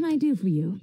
Can I do for you?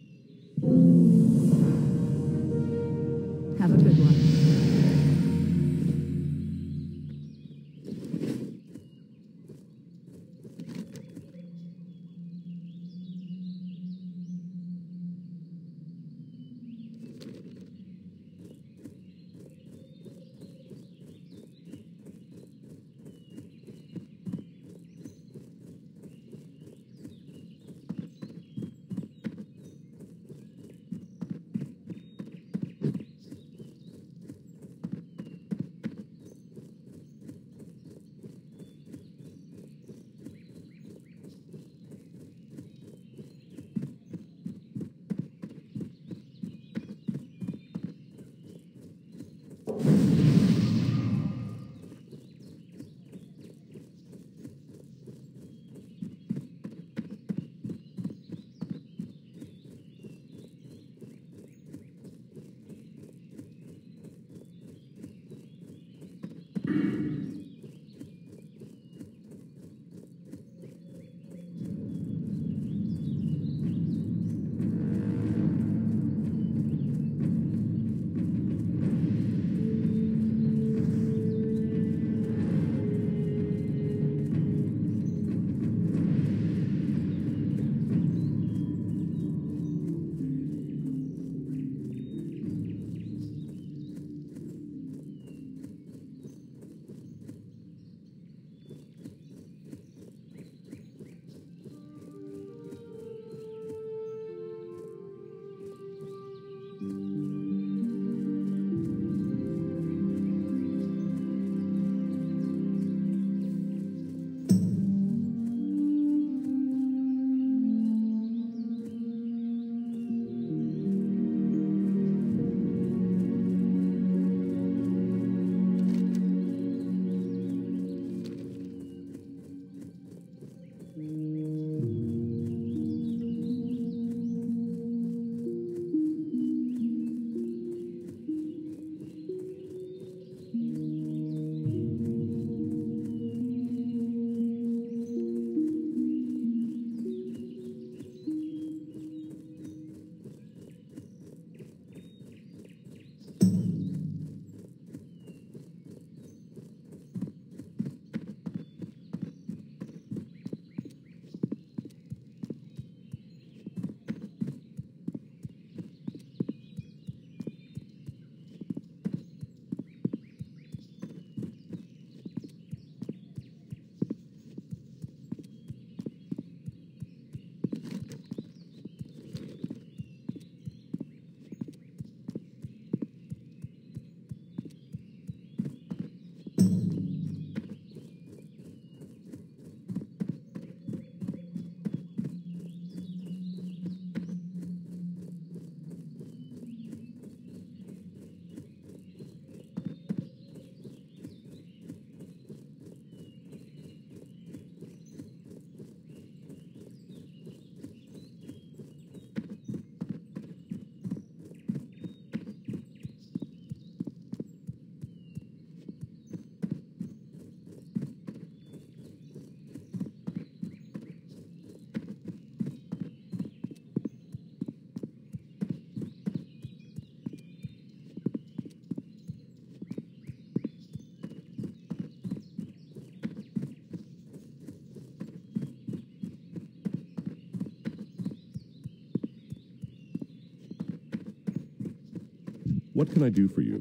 What can I do for you?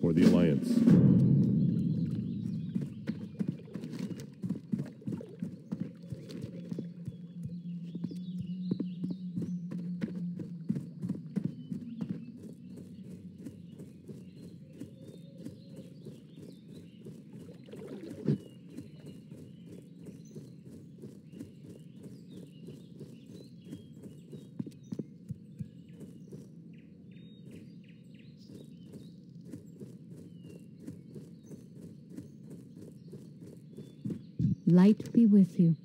Or the Alliance? Light be with you.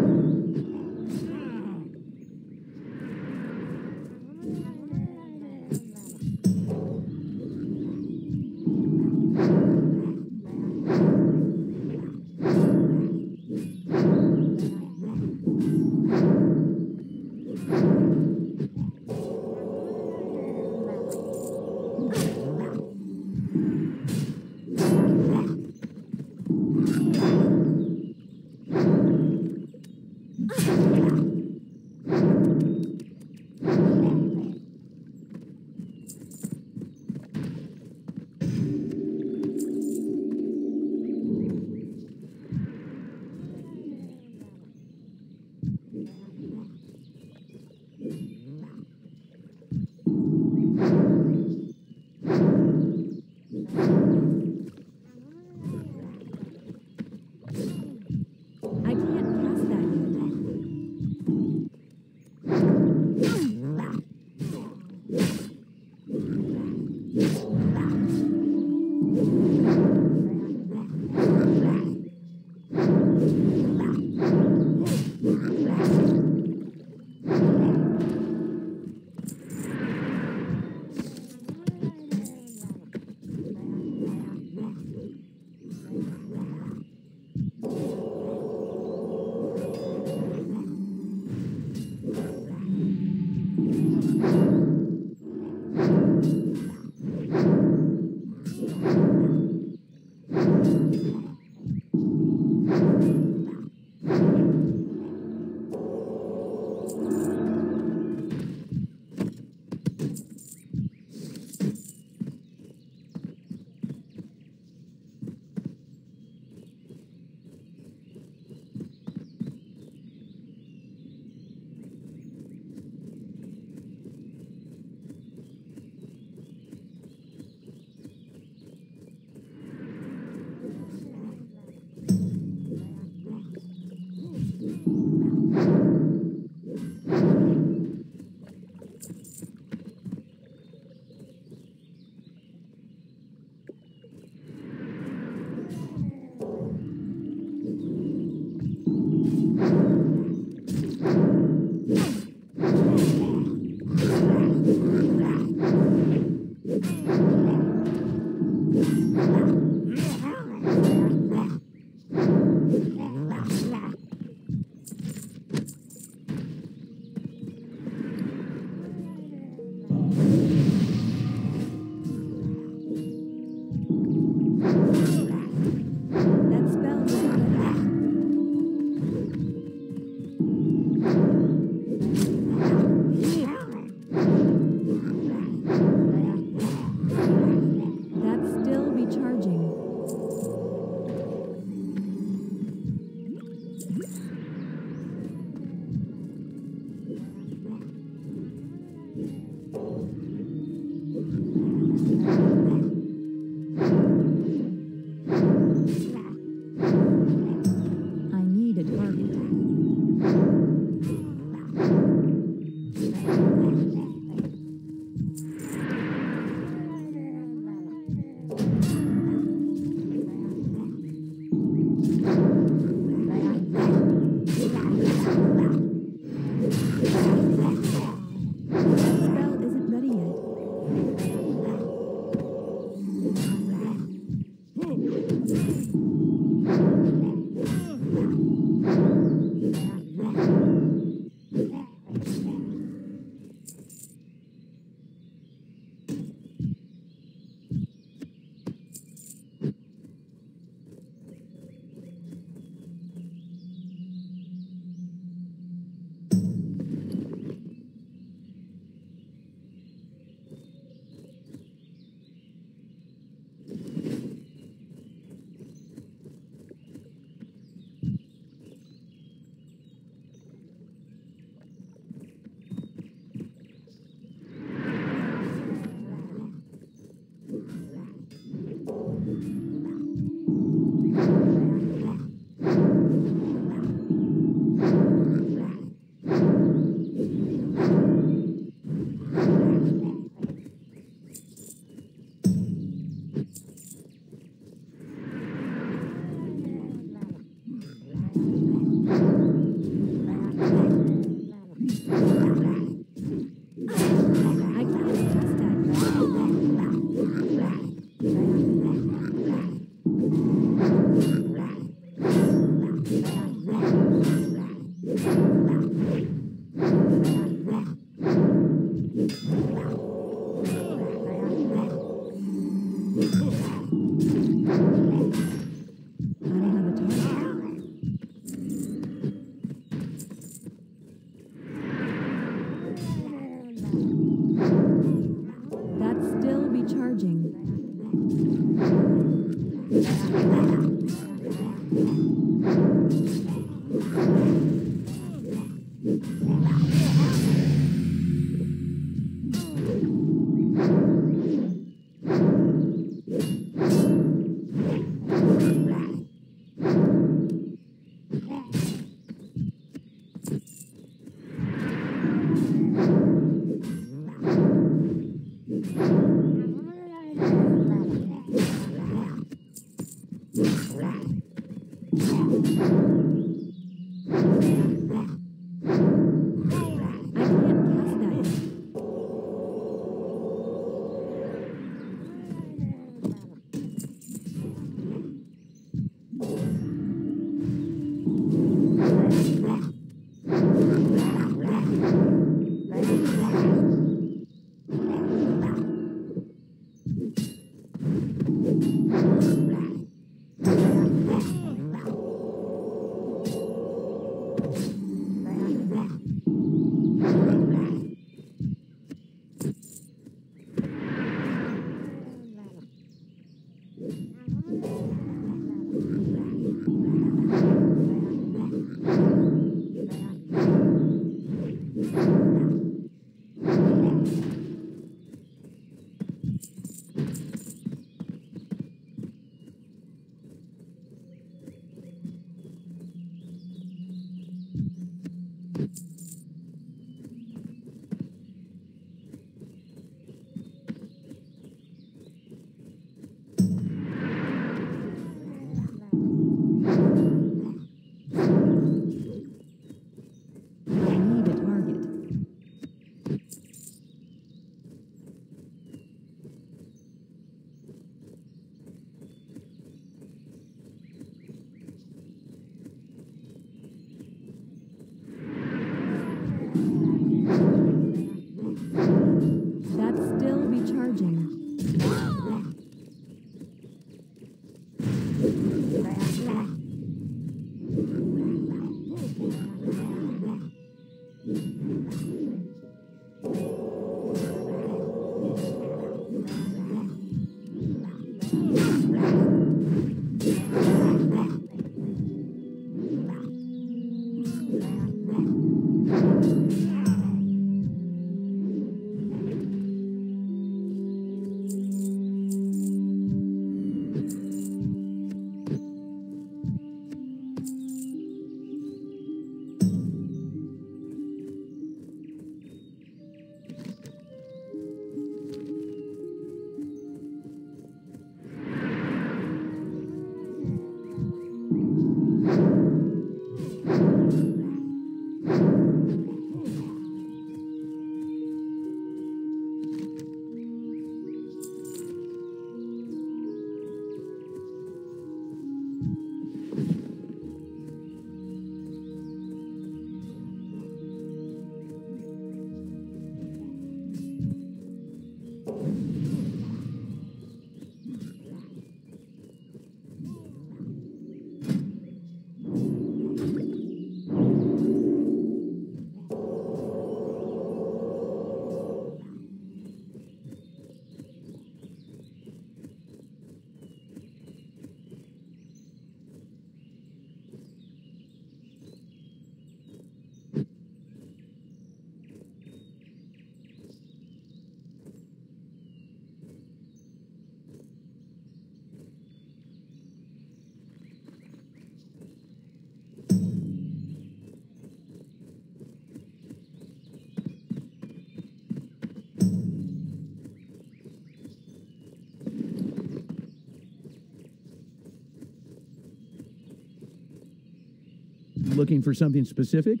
Looking for something specific?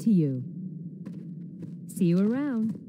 To you. See you around.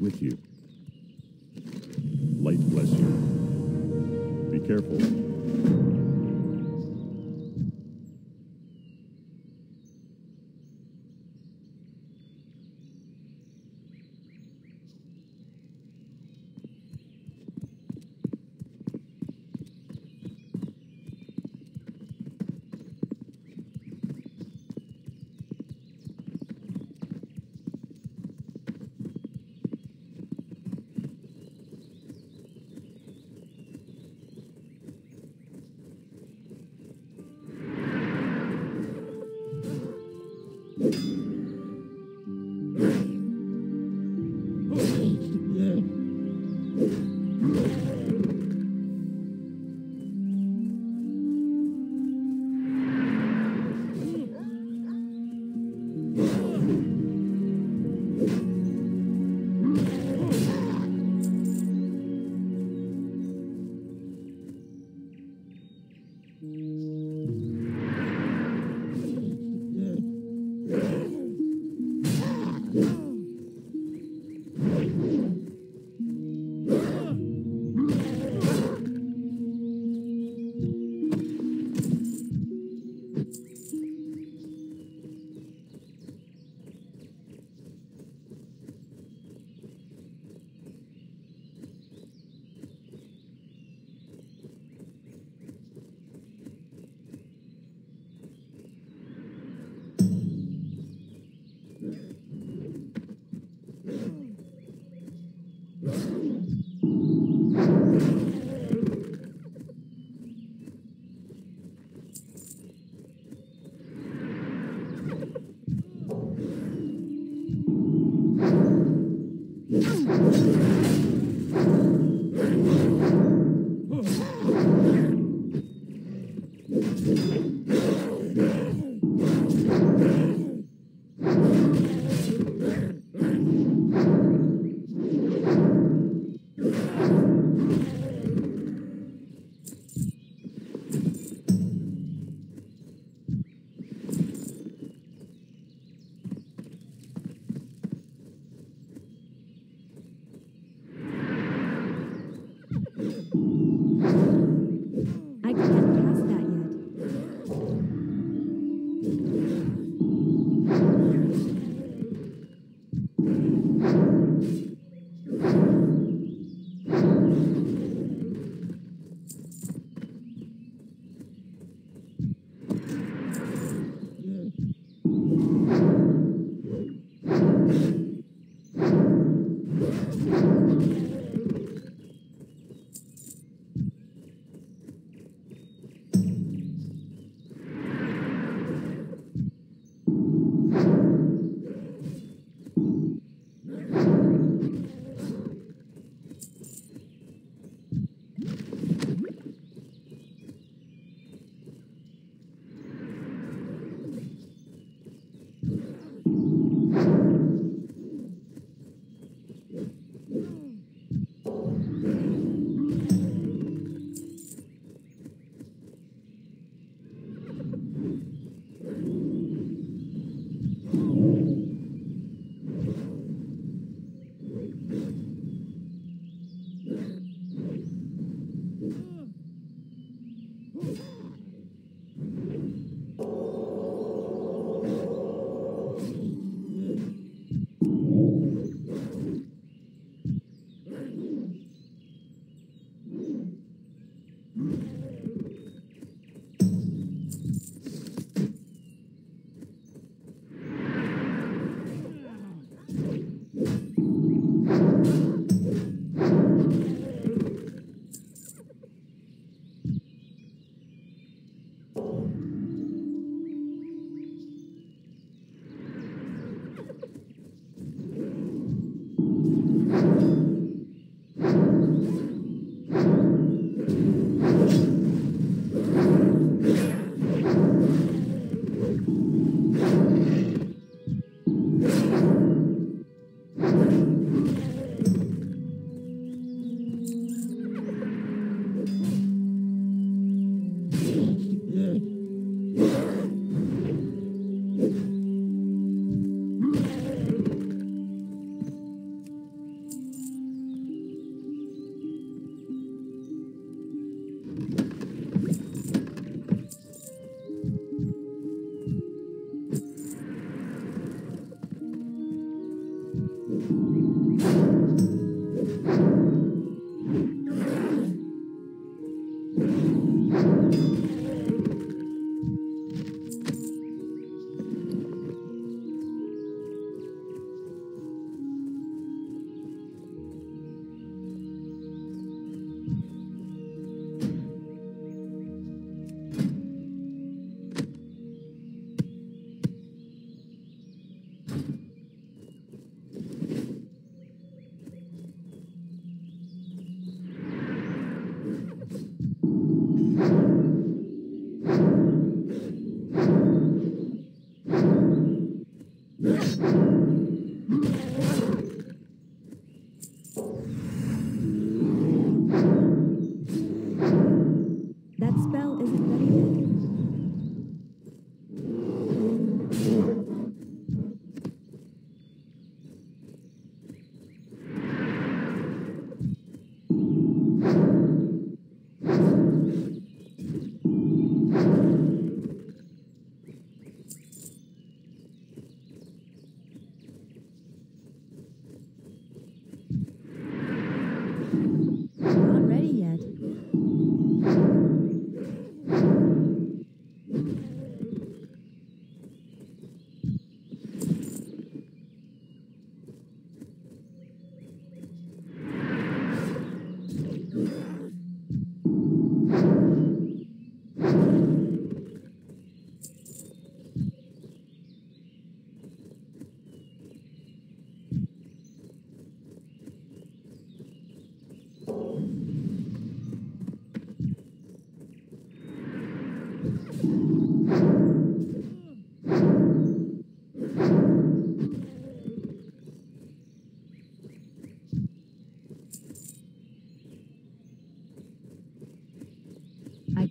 With you. Light bless you. Be careful.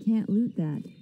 Can't loot that.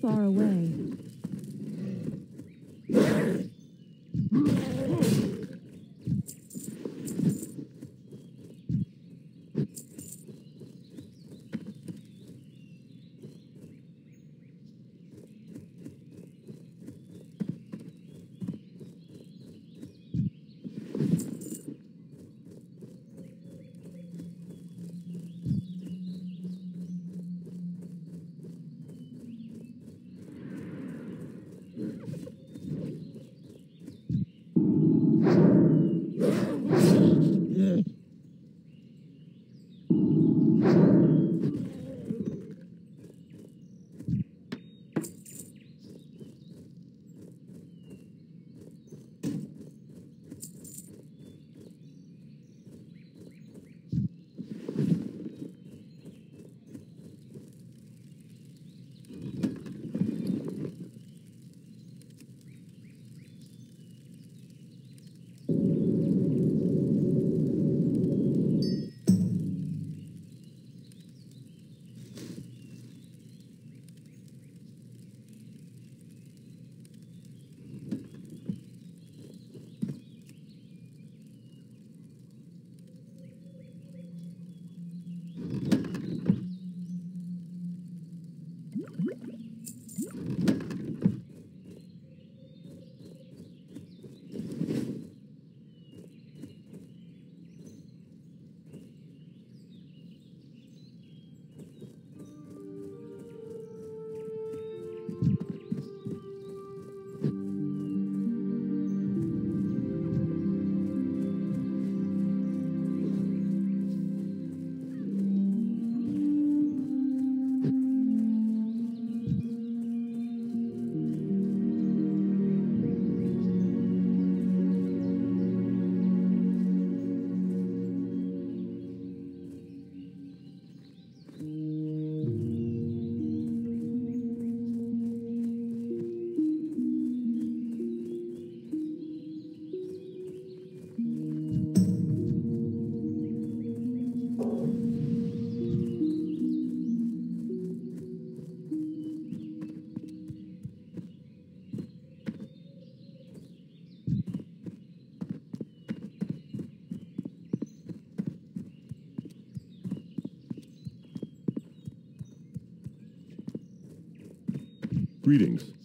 Far away. Greetings.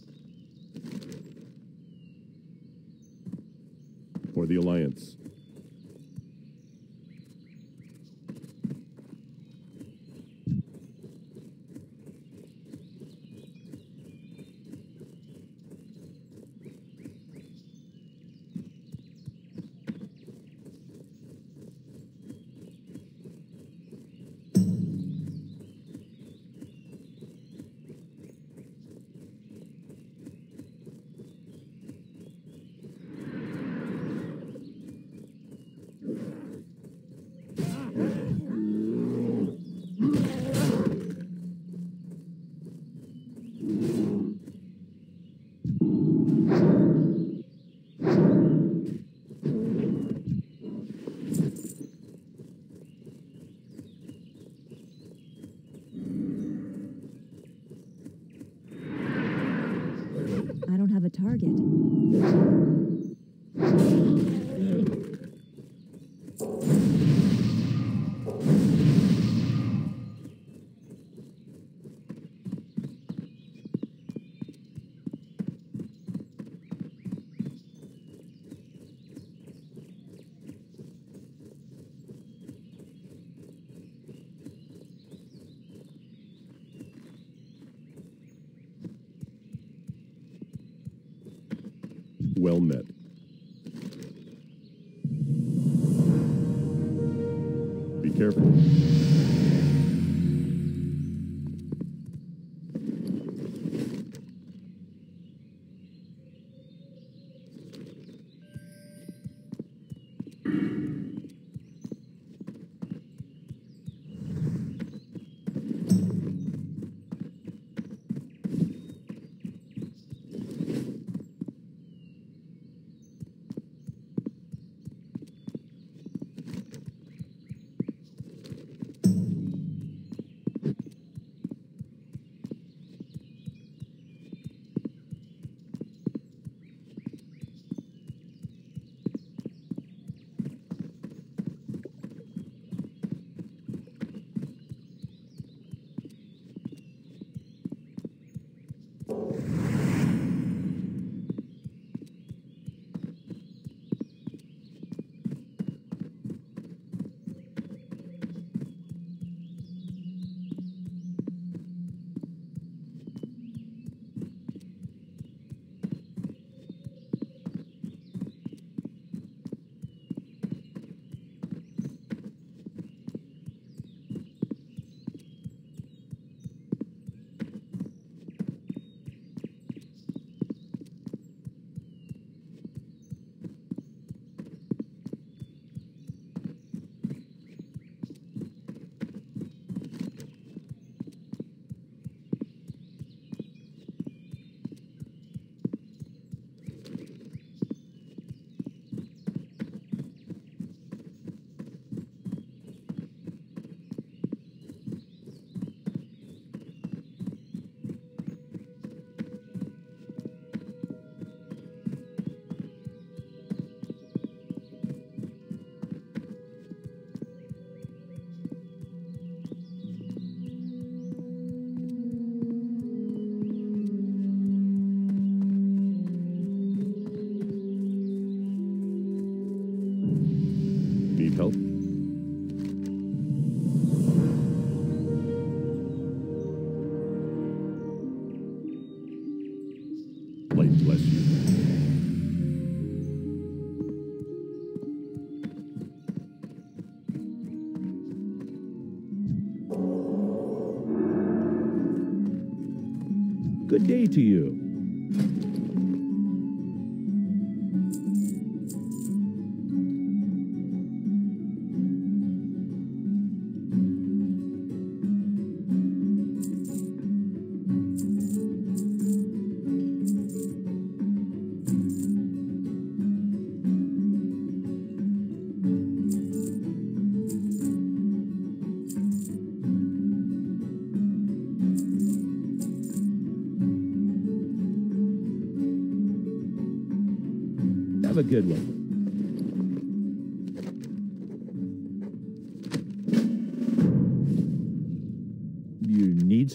Good day to you.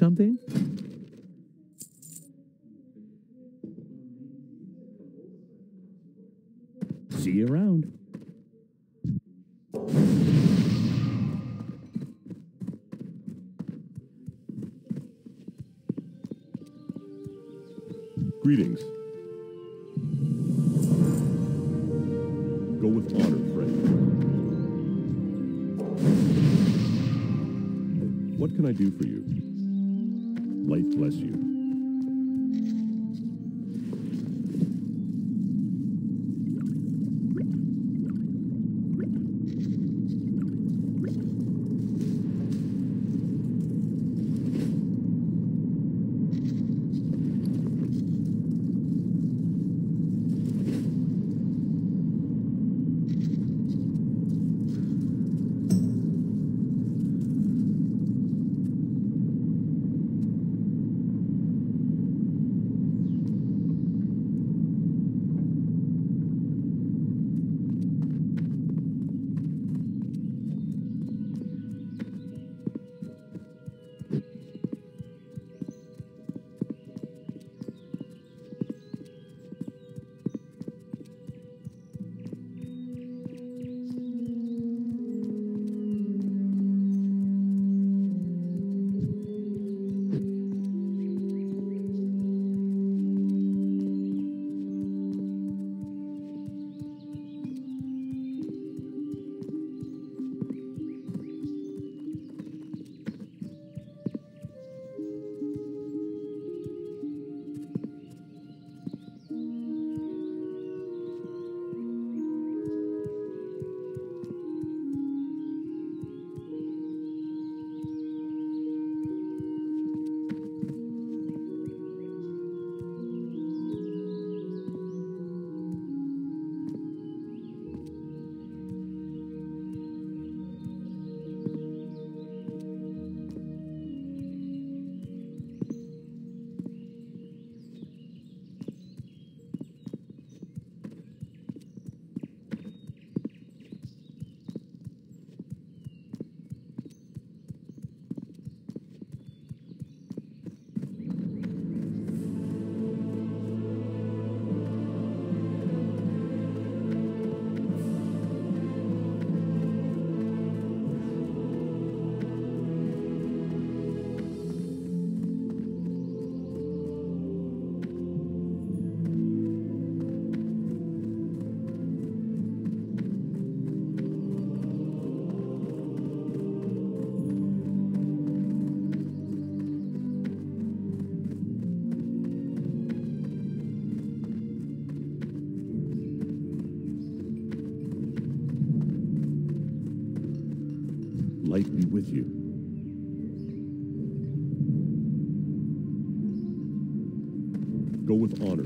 Something? See you around. Greetings. Go with honor, friend. What can I do for you? Bless you. With honor,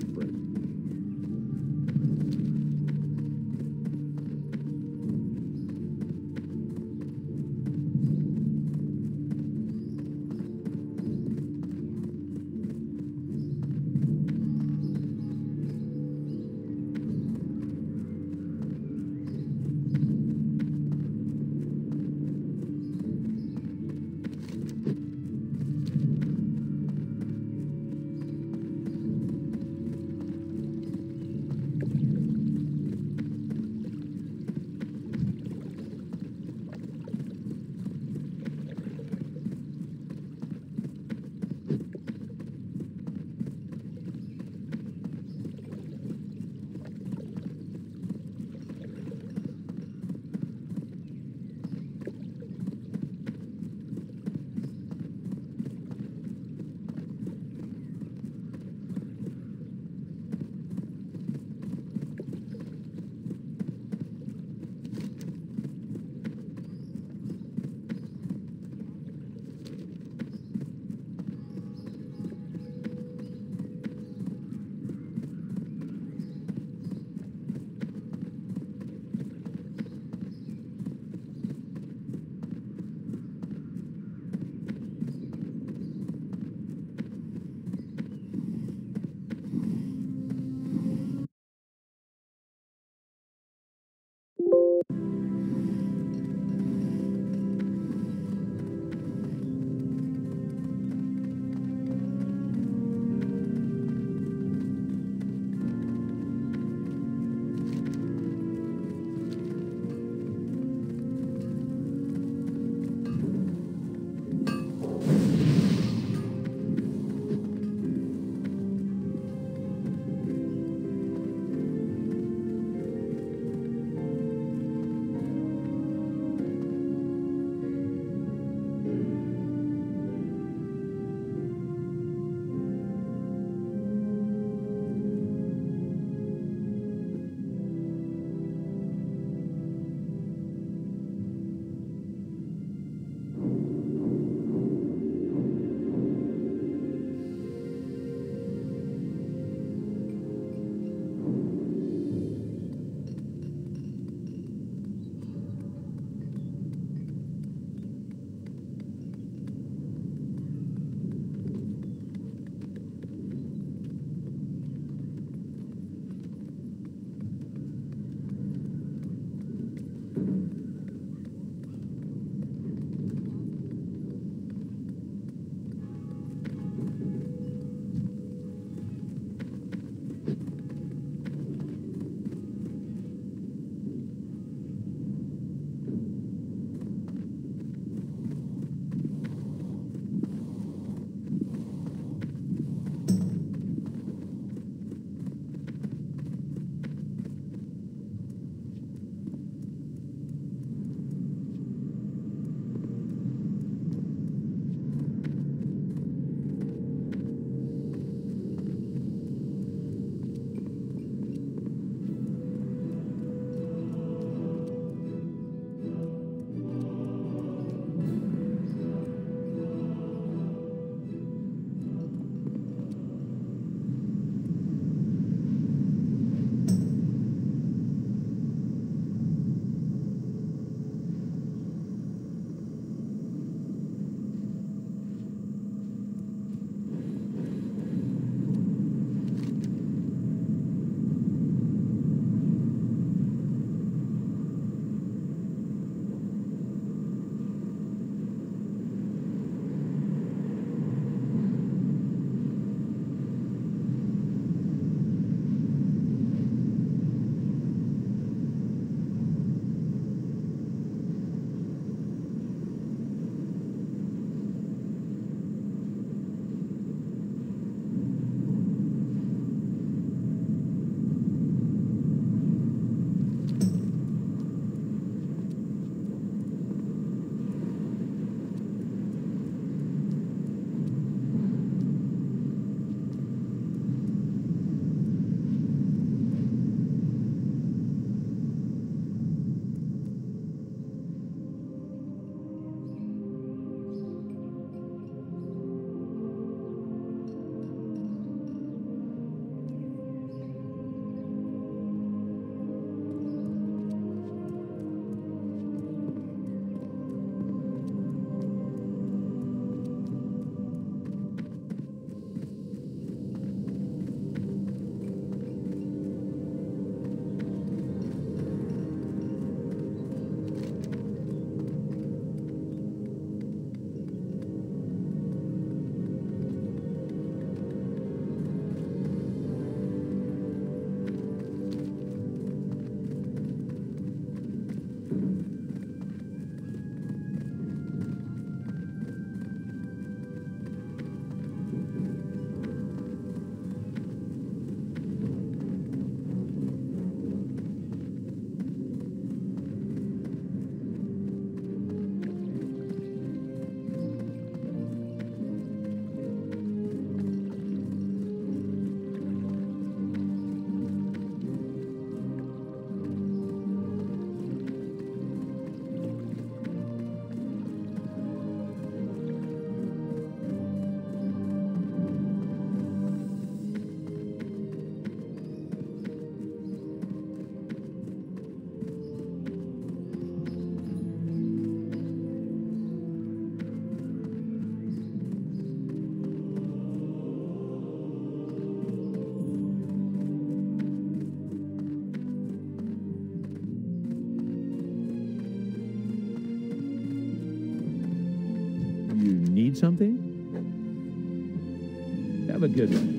good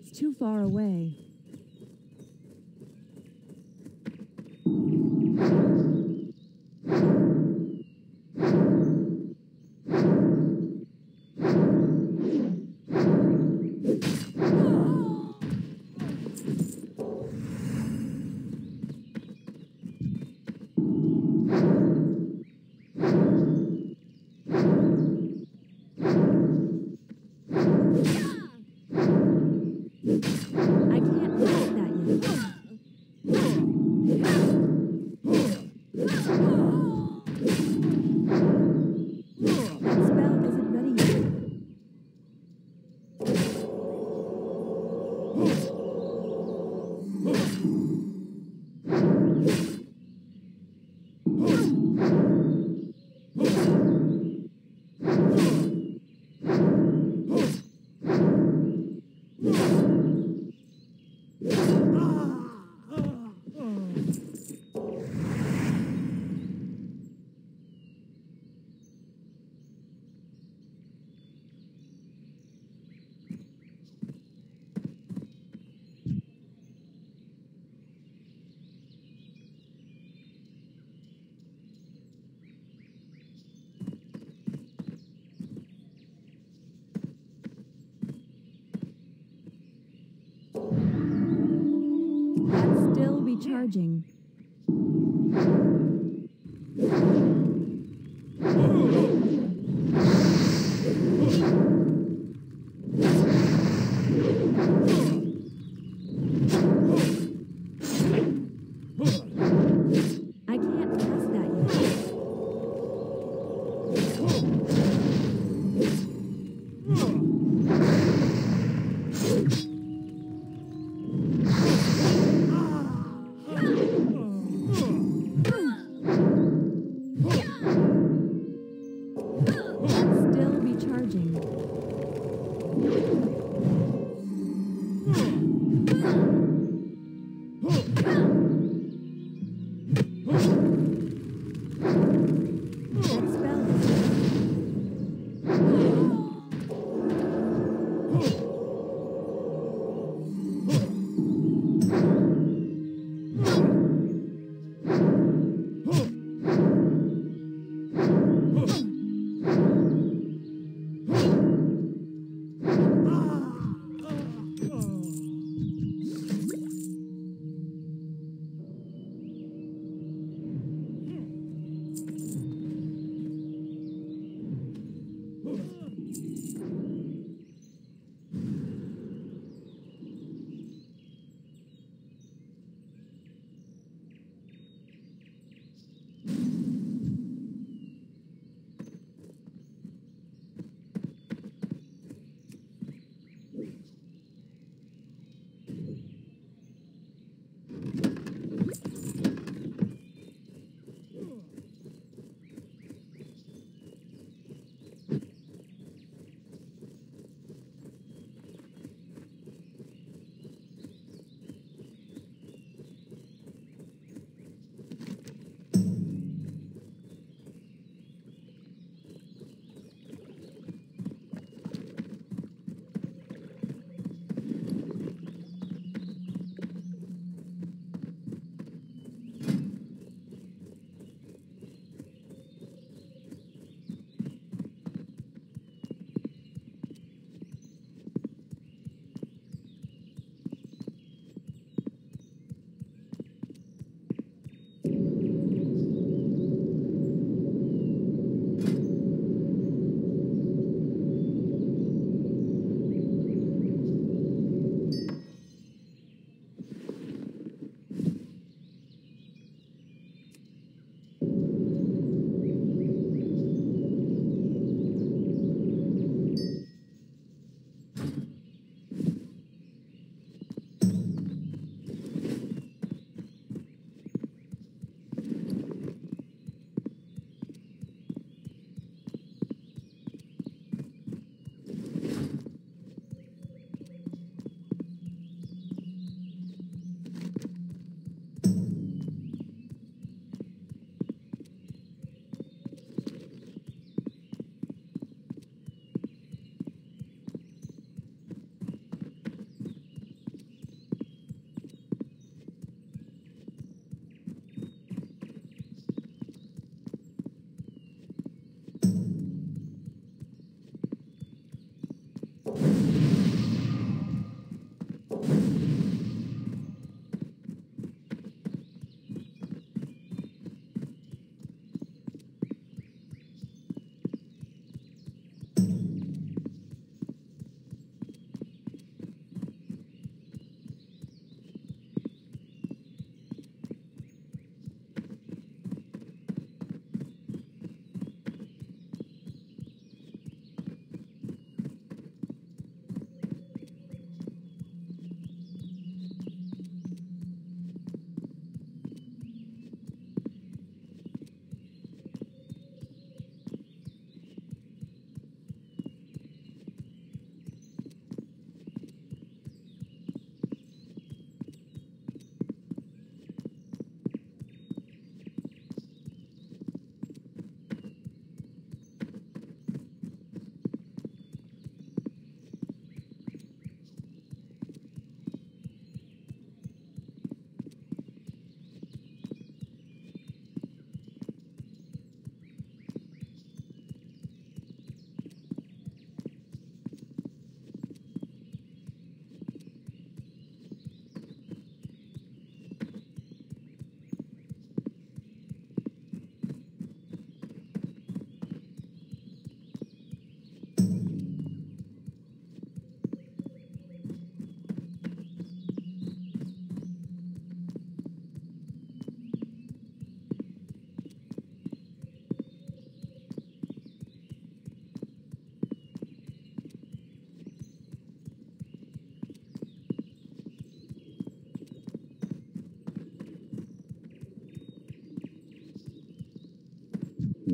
It's too far away. Still recharging. I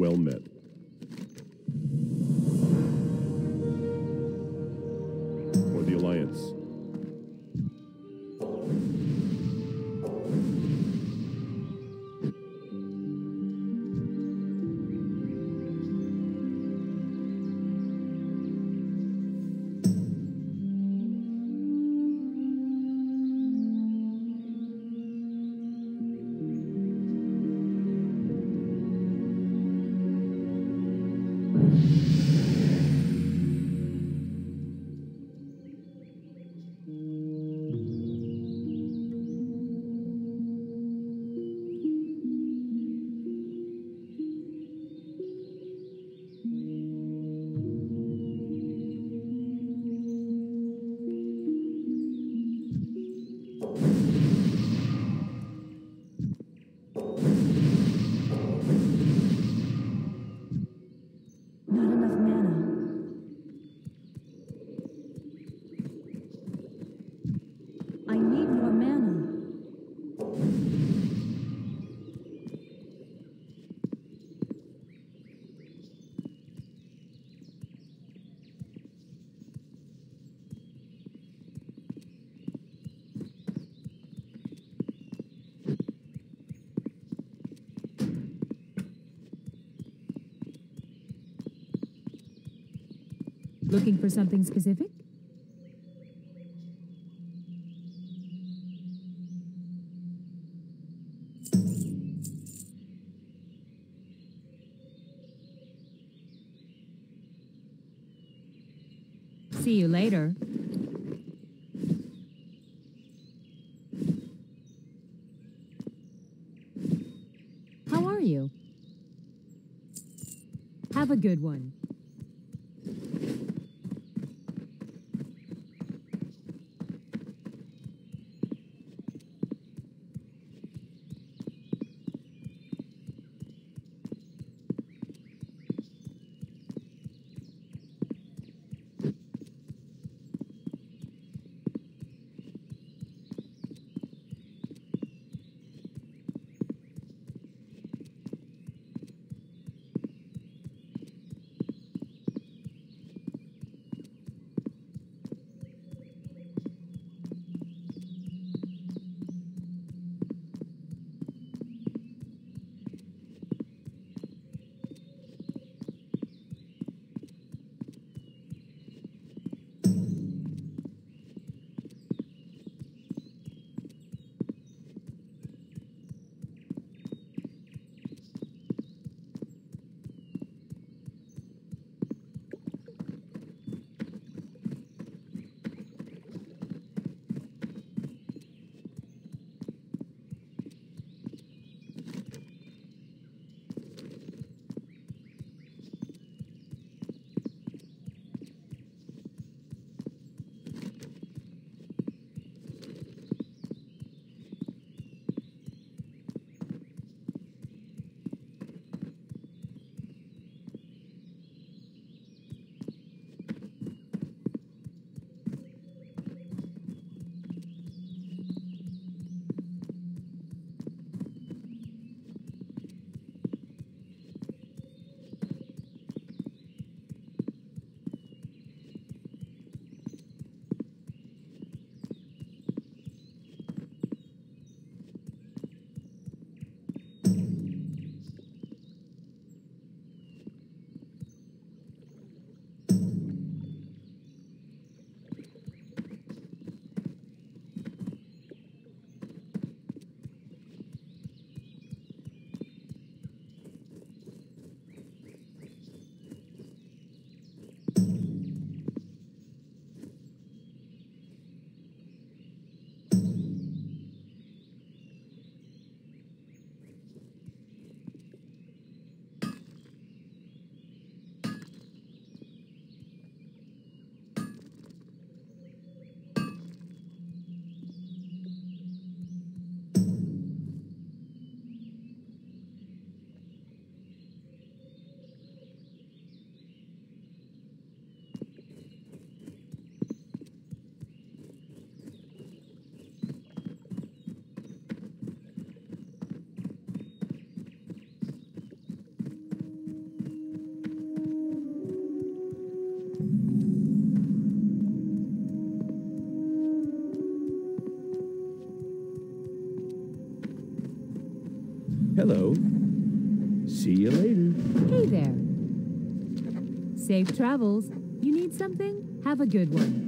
Well met. Looking for something specific? See you later. How are you? Have a good one. Hello. See you later. Hey there. Safe travels. You need something? Have a good one.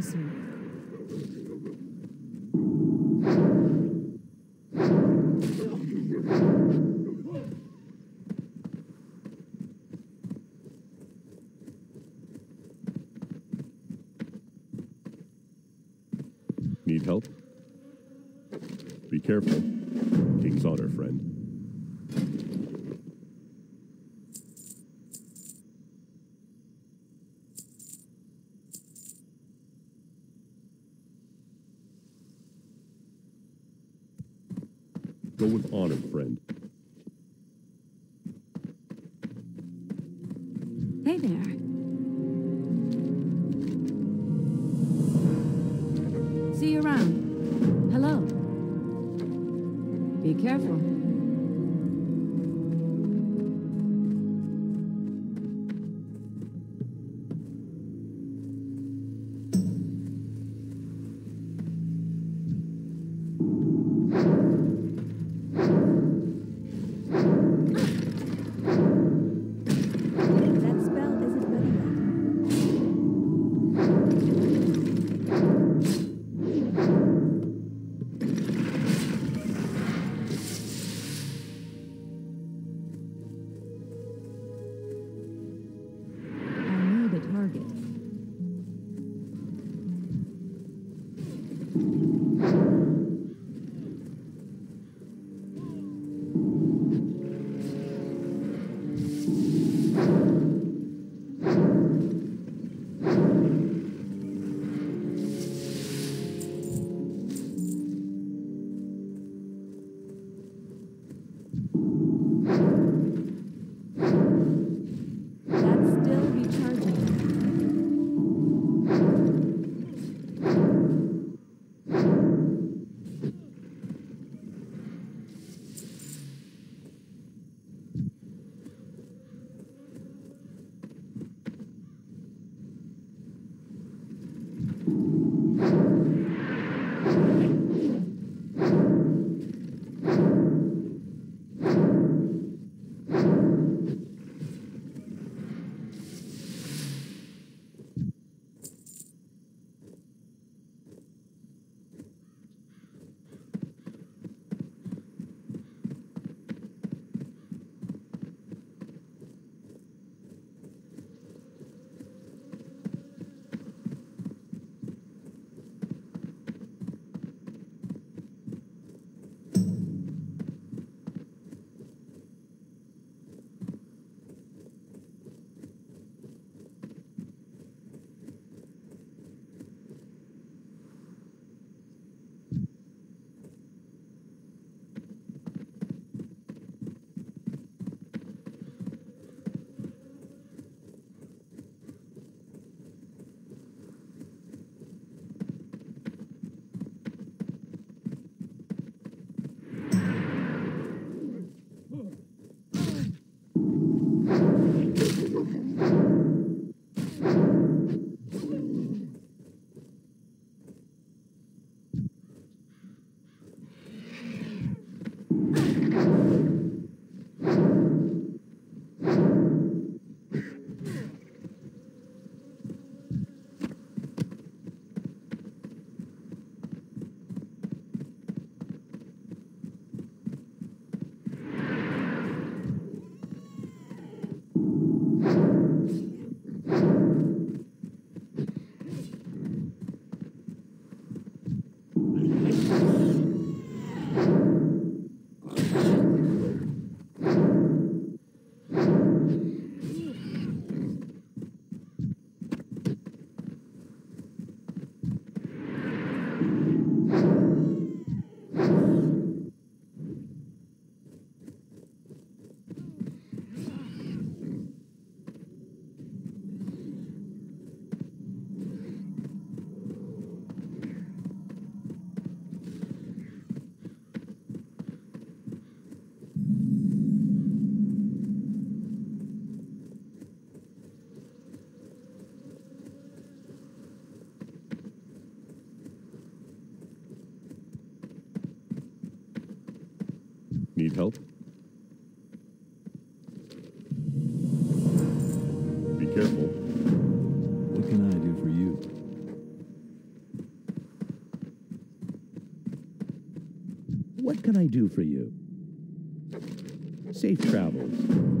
closer. Need help? Be careful. King's honor, friend. With honored friend. help? Be careful. What can I do for you? What can I do for you? Safe travels.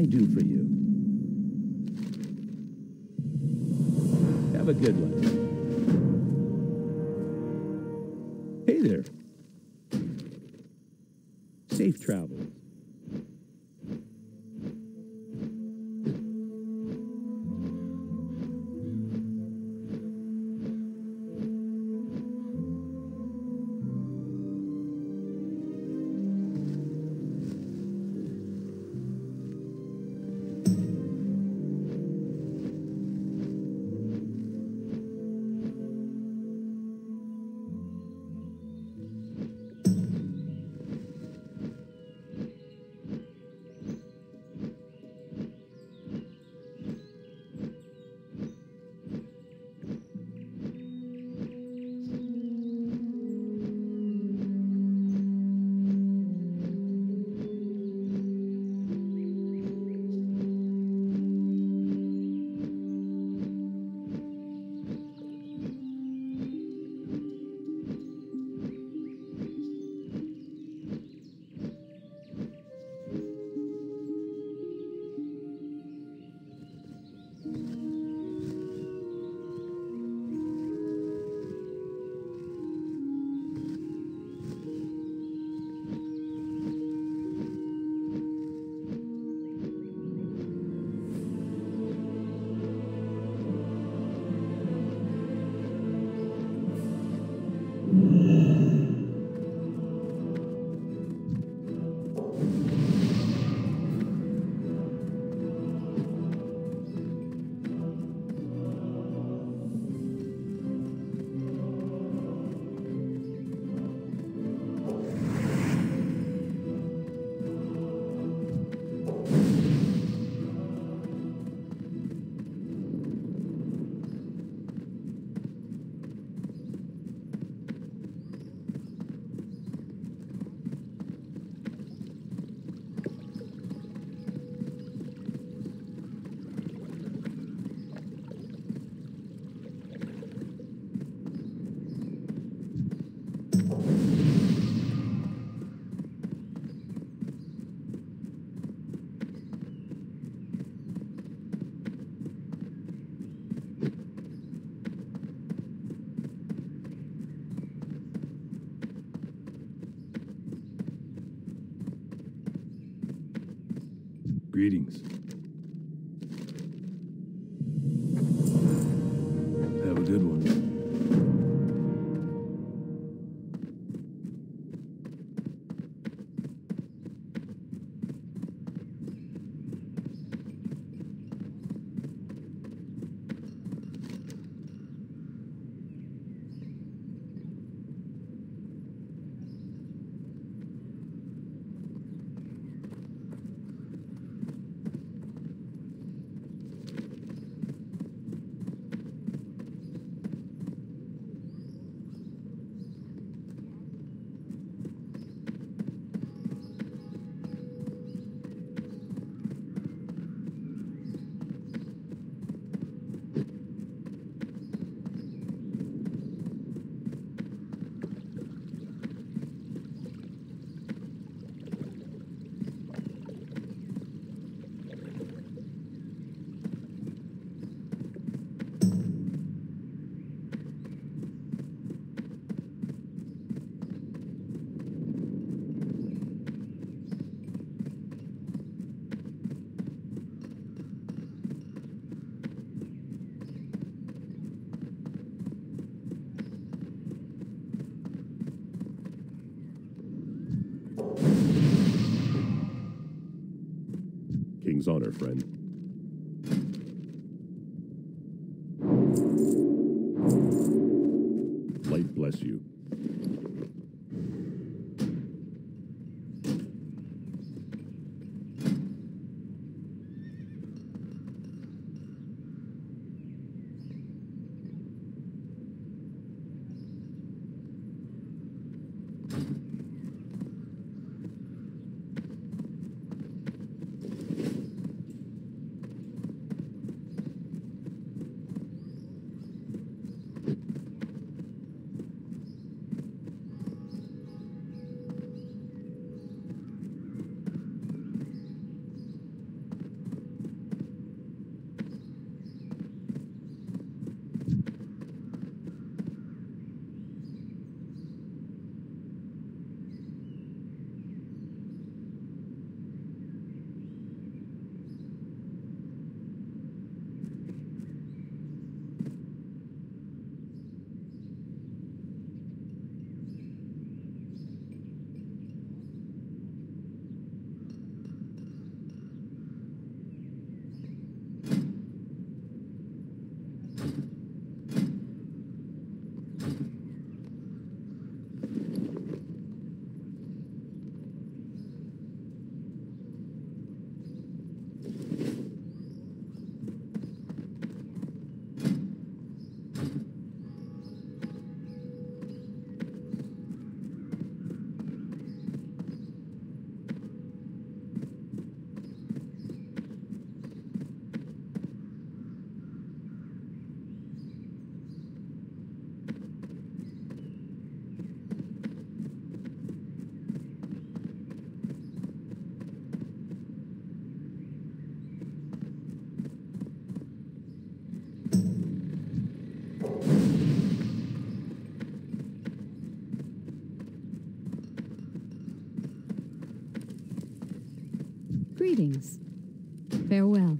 I do for you? Have a good one. Greetings. Have a good one. Honor, friend. Greetings. Farewell.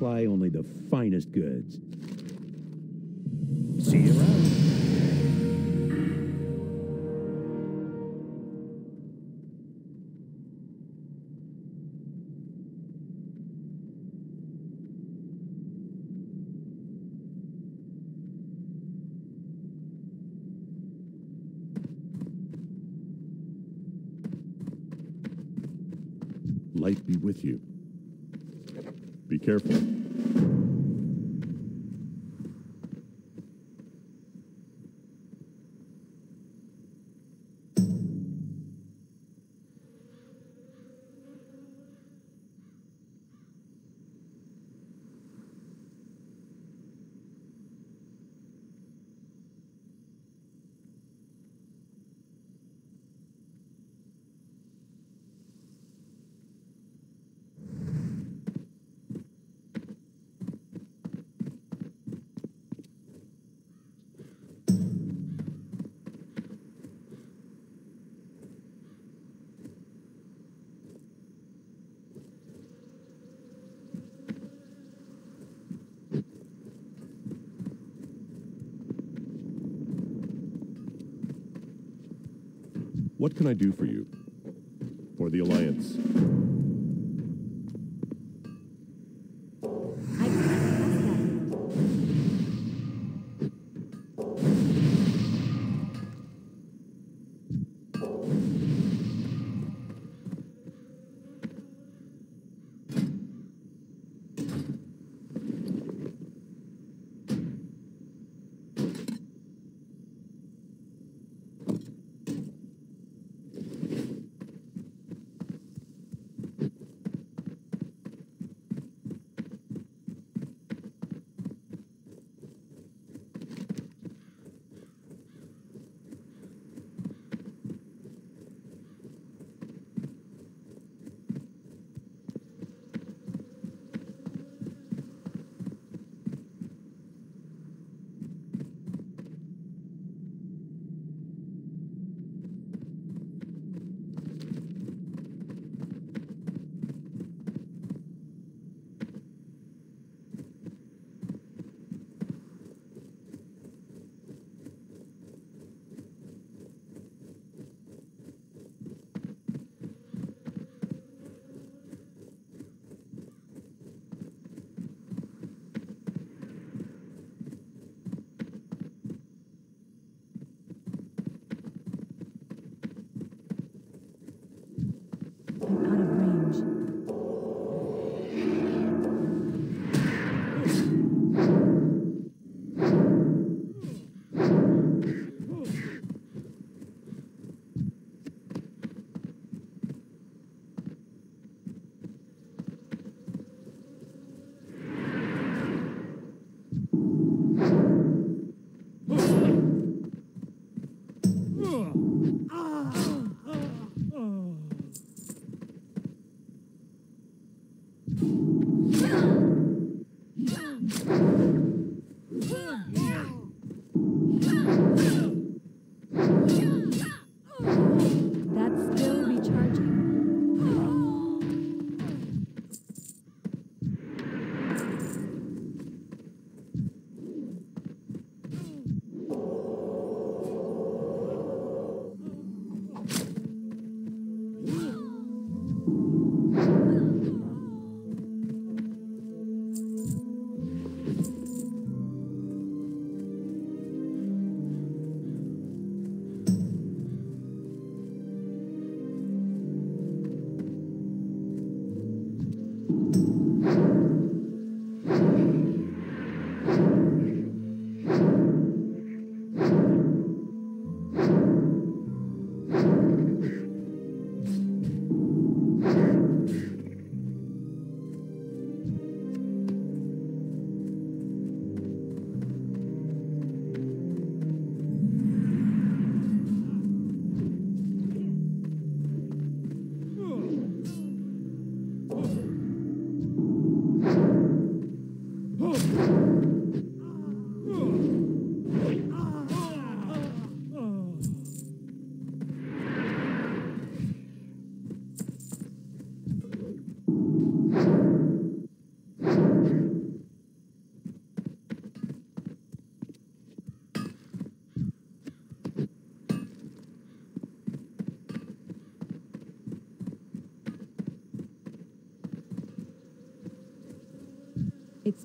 Supply only the finest goods. See you around. Light be with you. Careful. Can I do for you? For the Alliance.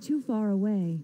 Too far away.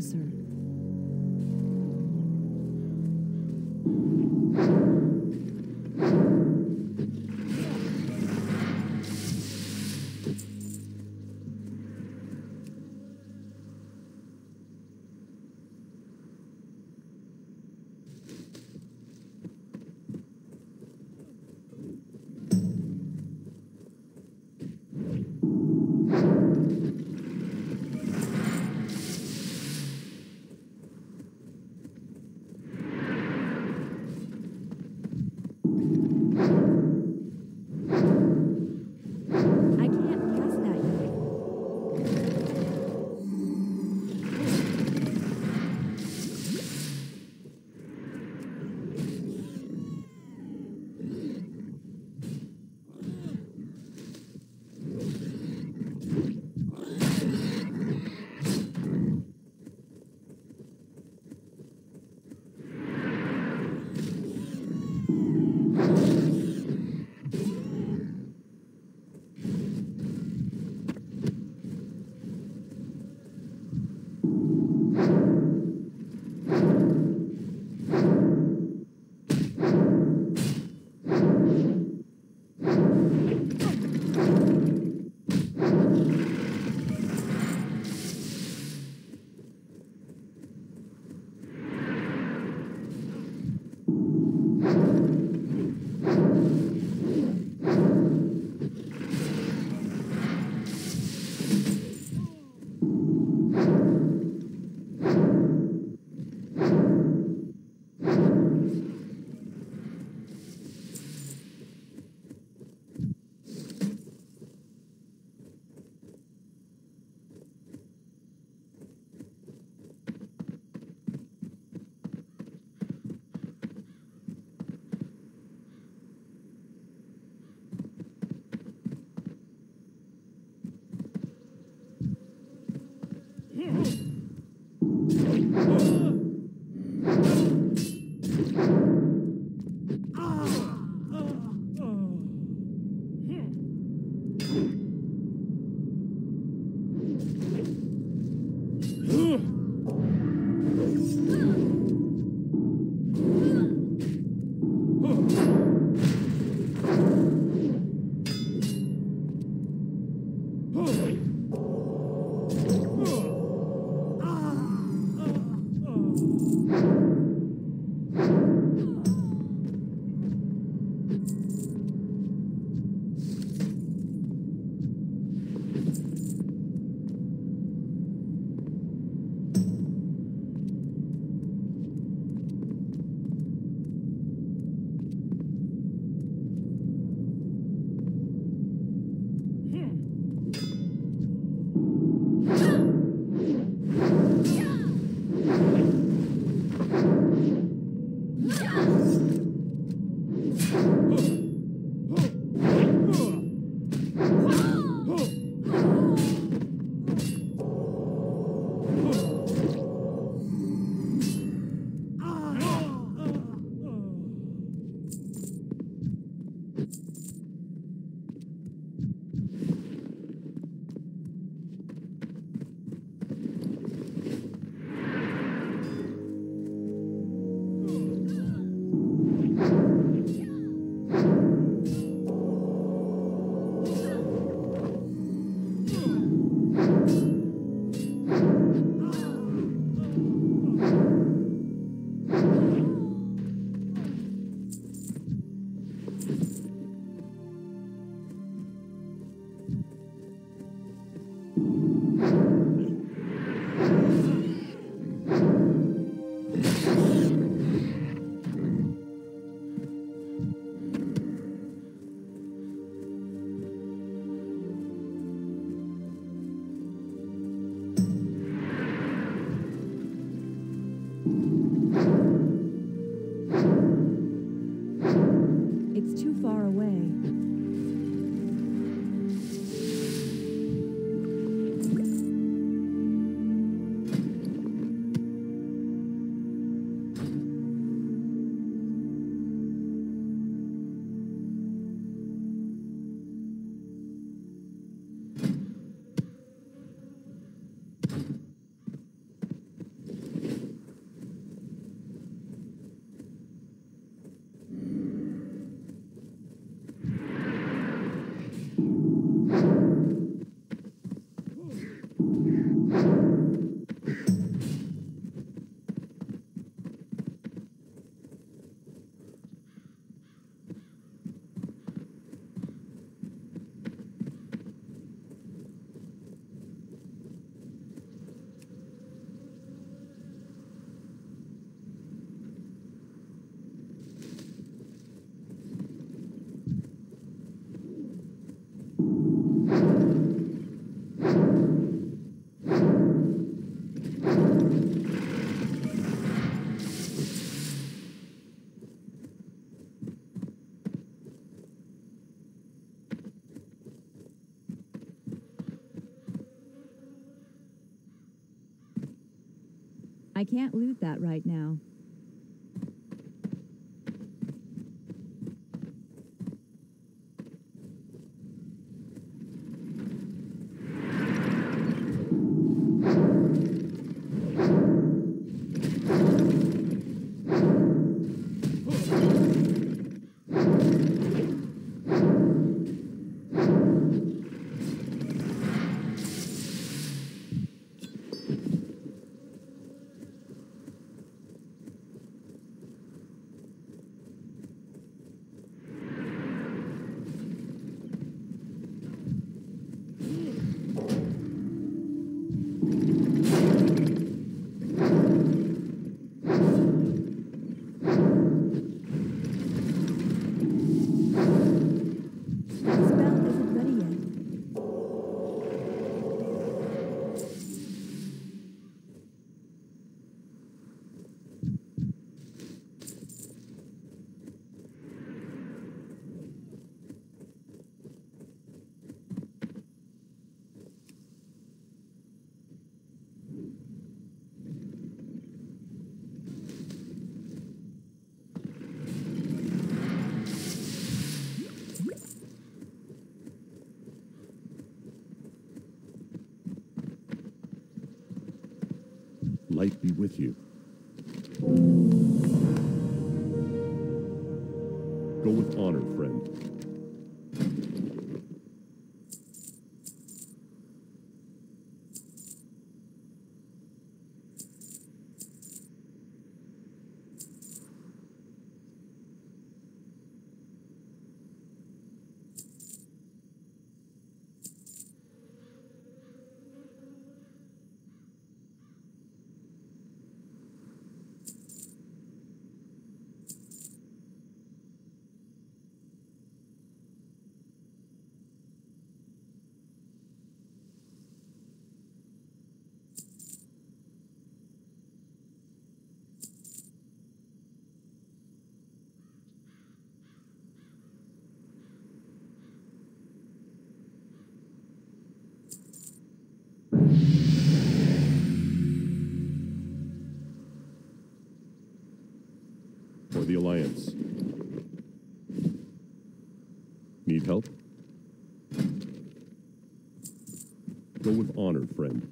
Closer. I can't loot that right now. Be with you. Need help? Go with honor, friend.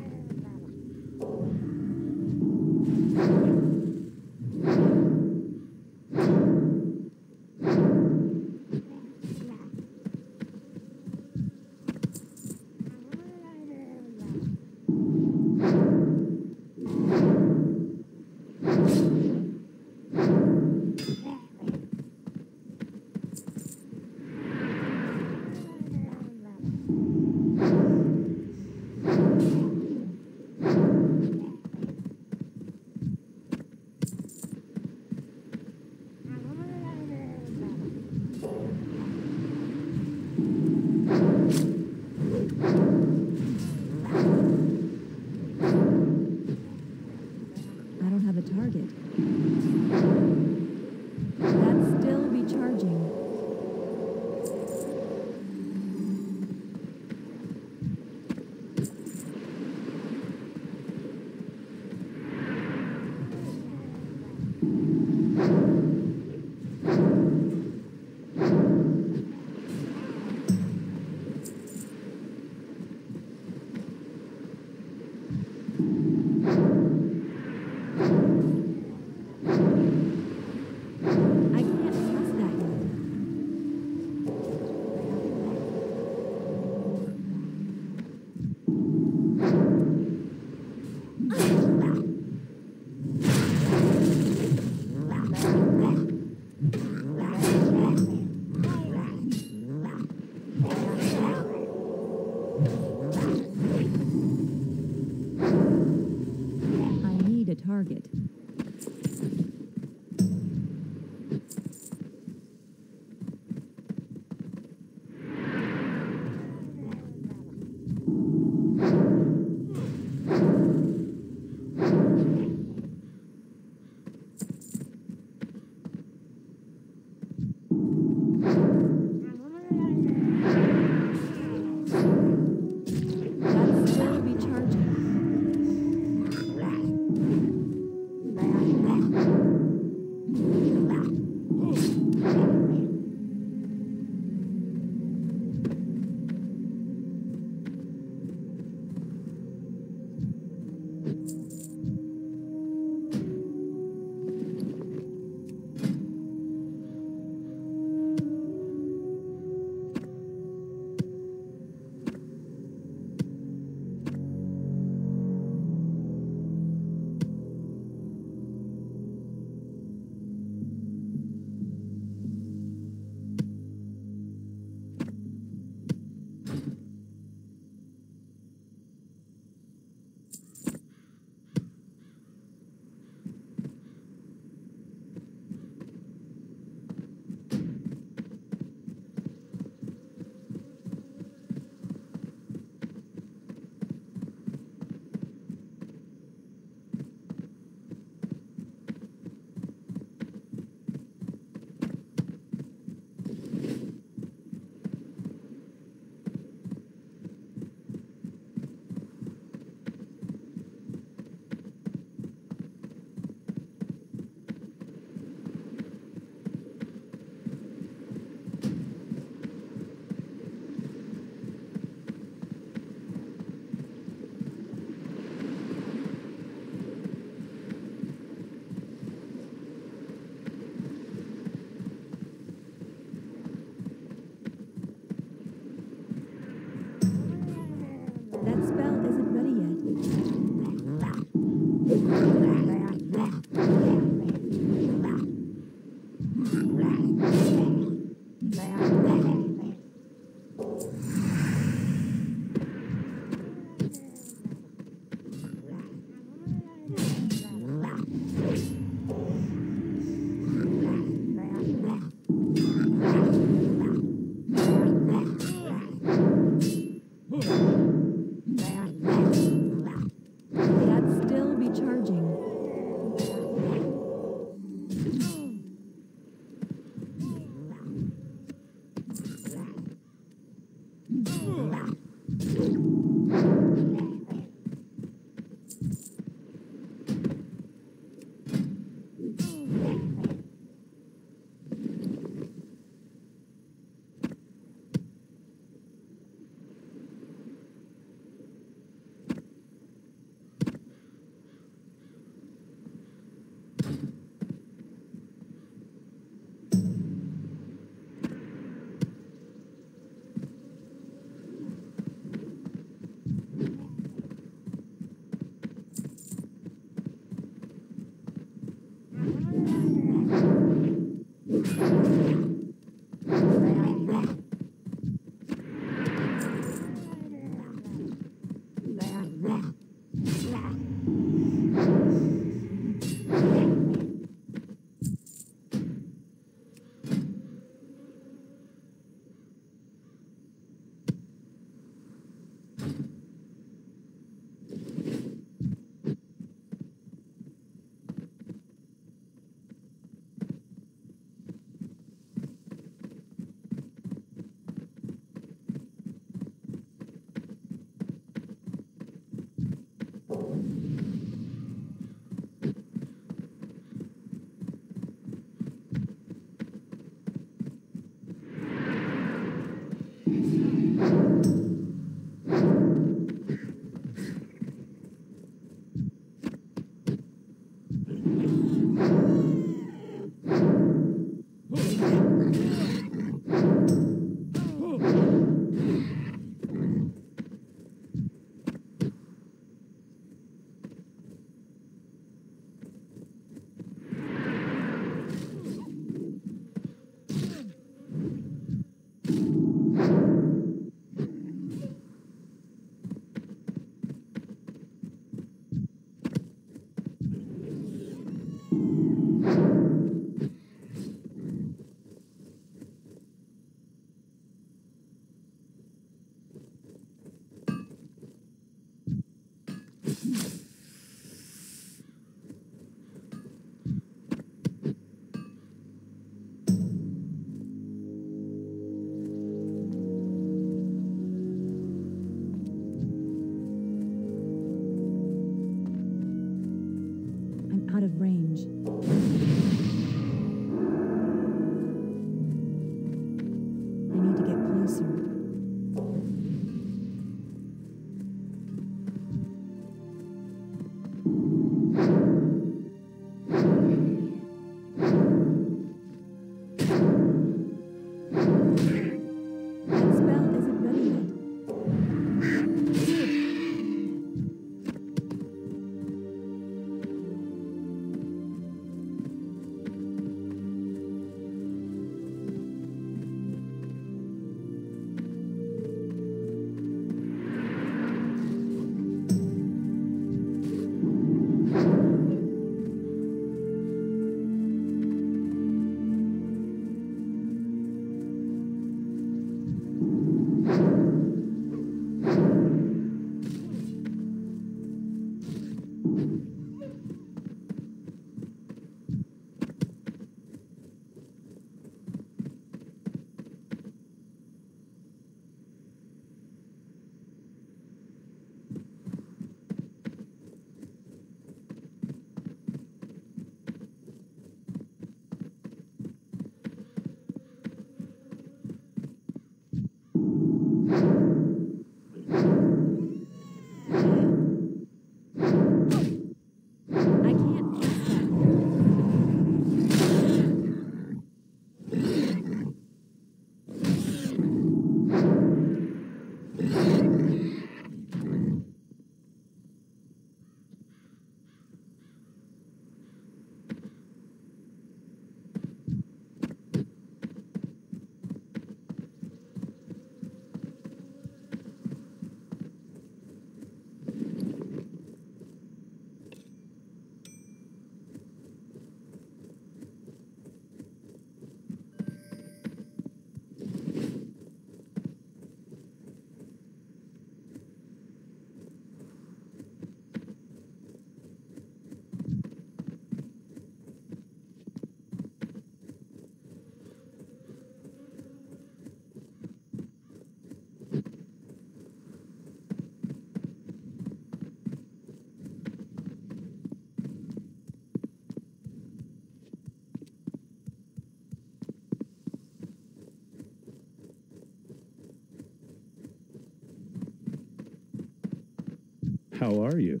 How are you?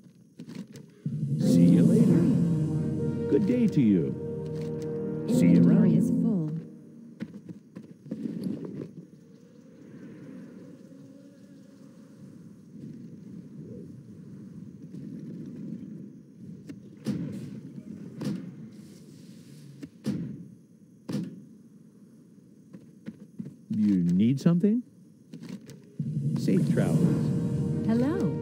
See you later. Good day to you. See you around. is full. You need something? Safe travels. Hello.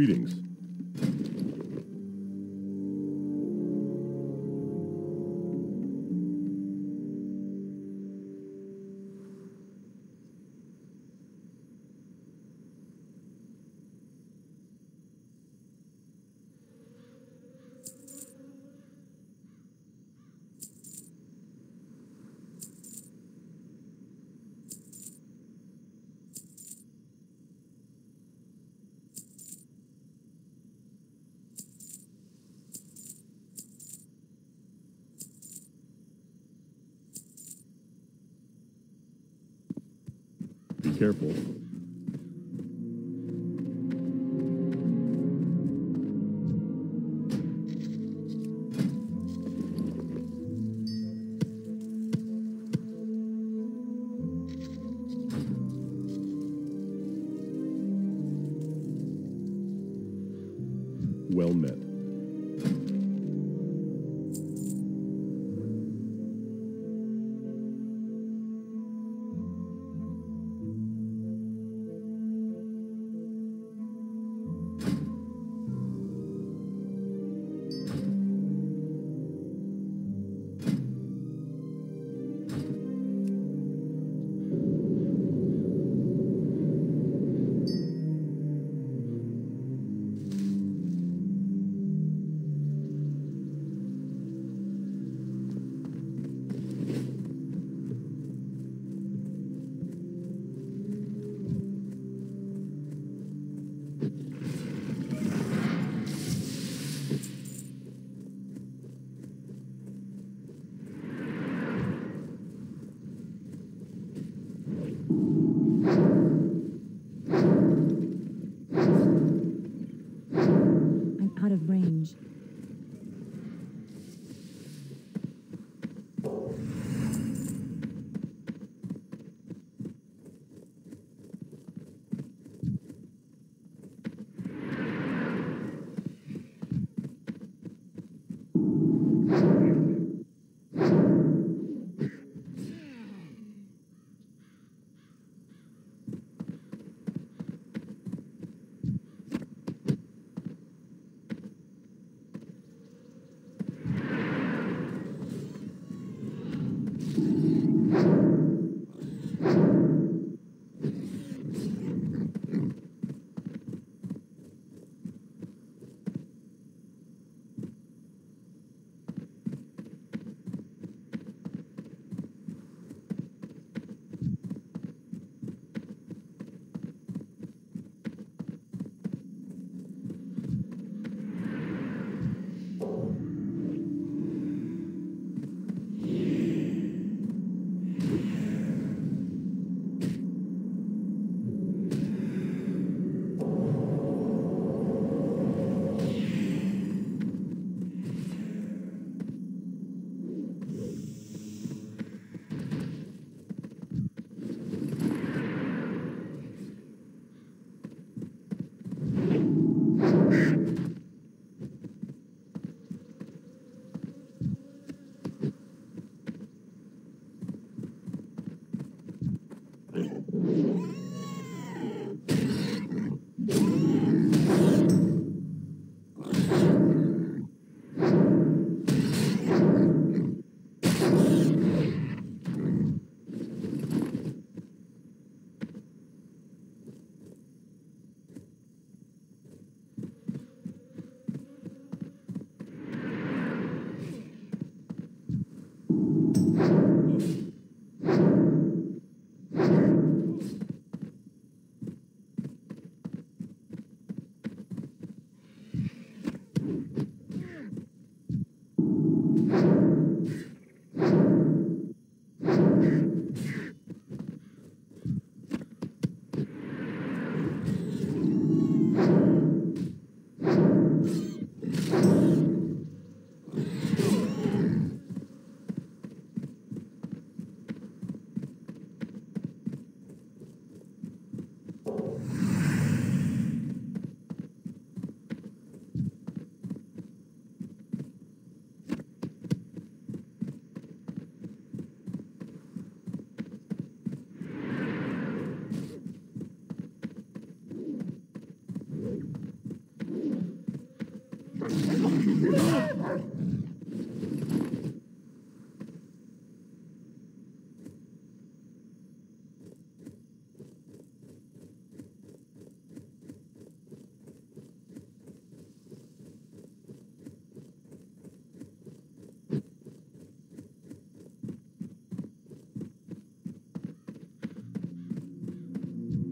Greetings. Careful.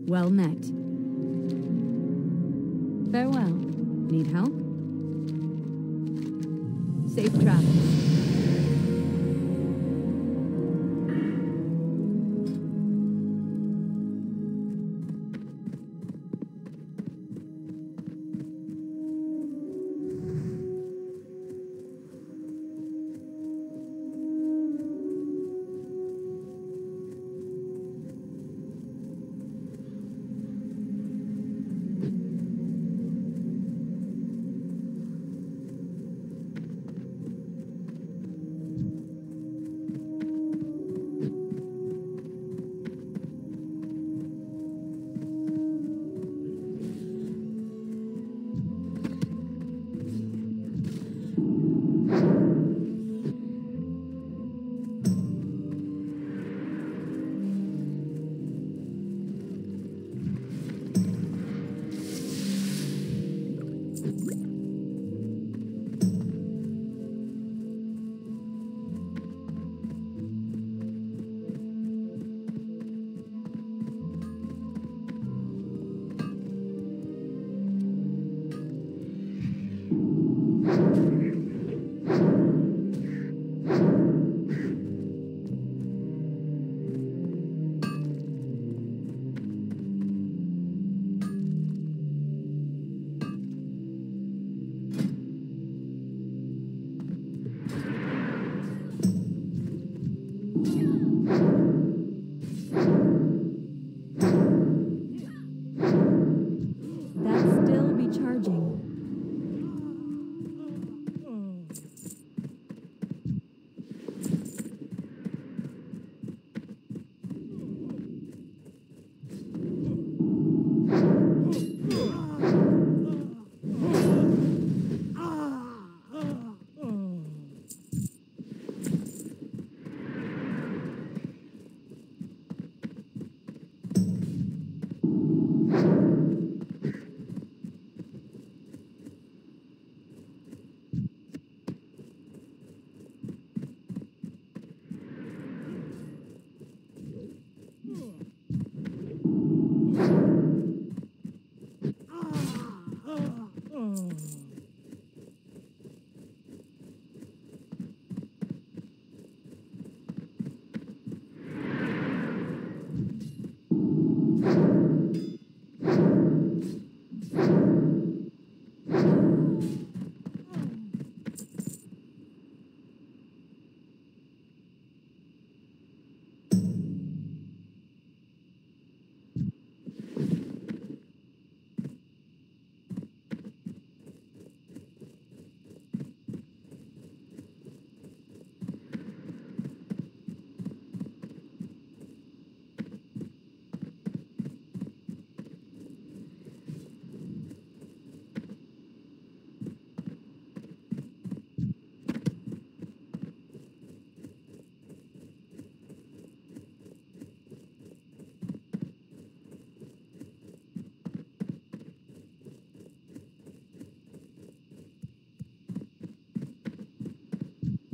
Well met. Farewell. Need help?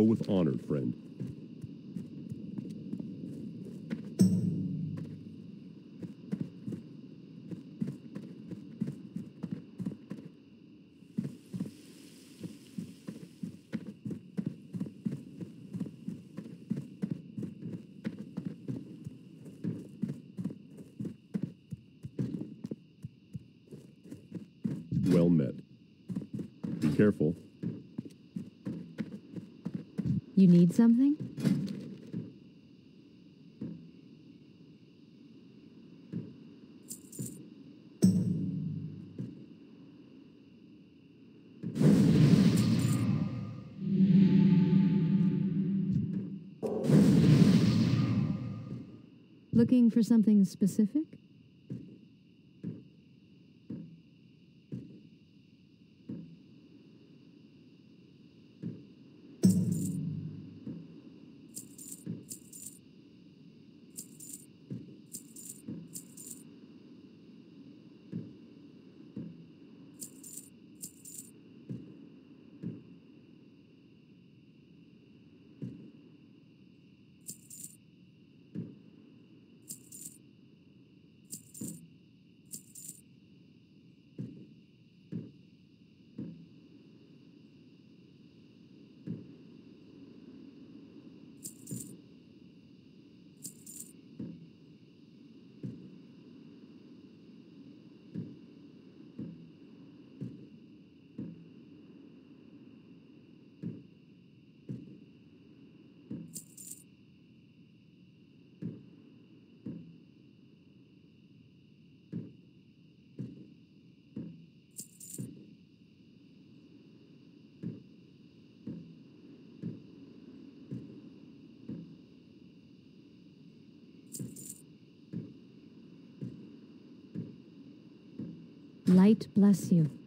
Go with honor, friend. Well met. Be careful. You need something? Looking for something specific? Light bless you.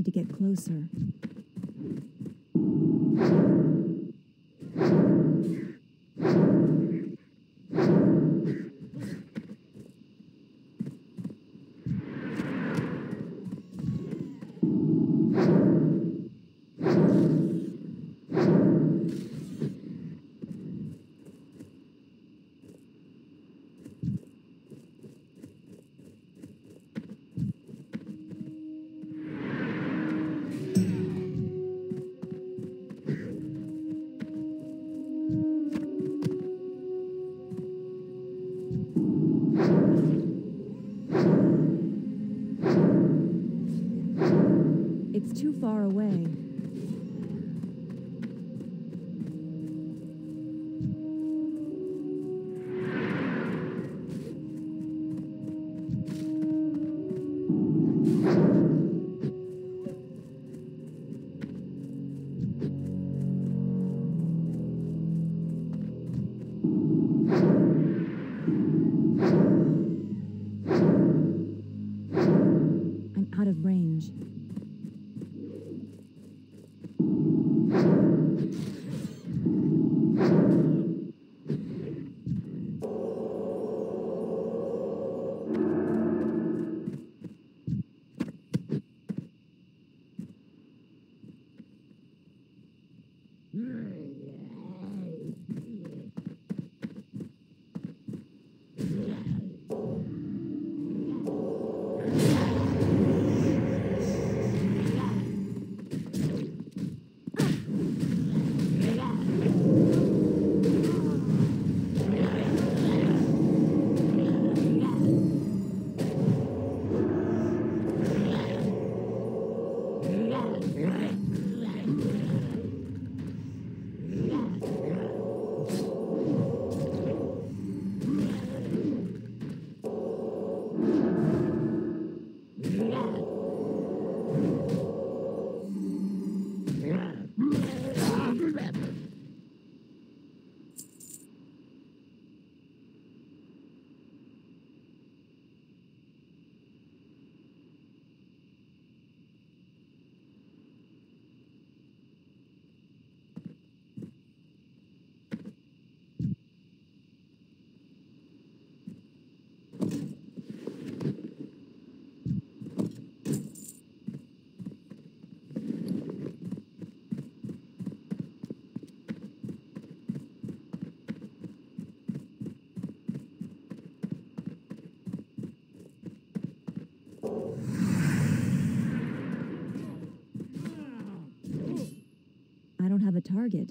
Need to get closer. Far away. Don't have a target.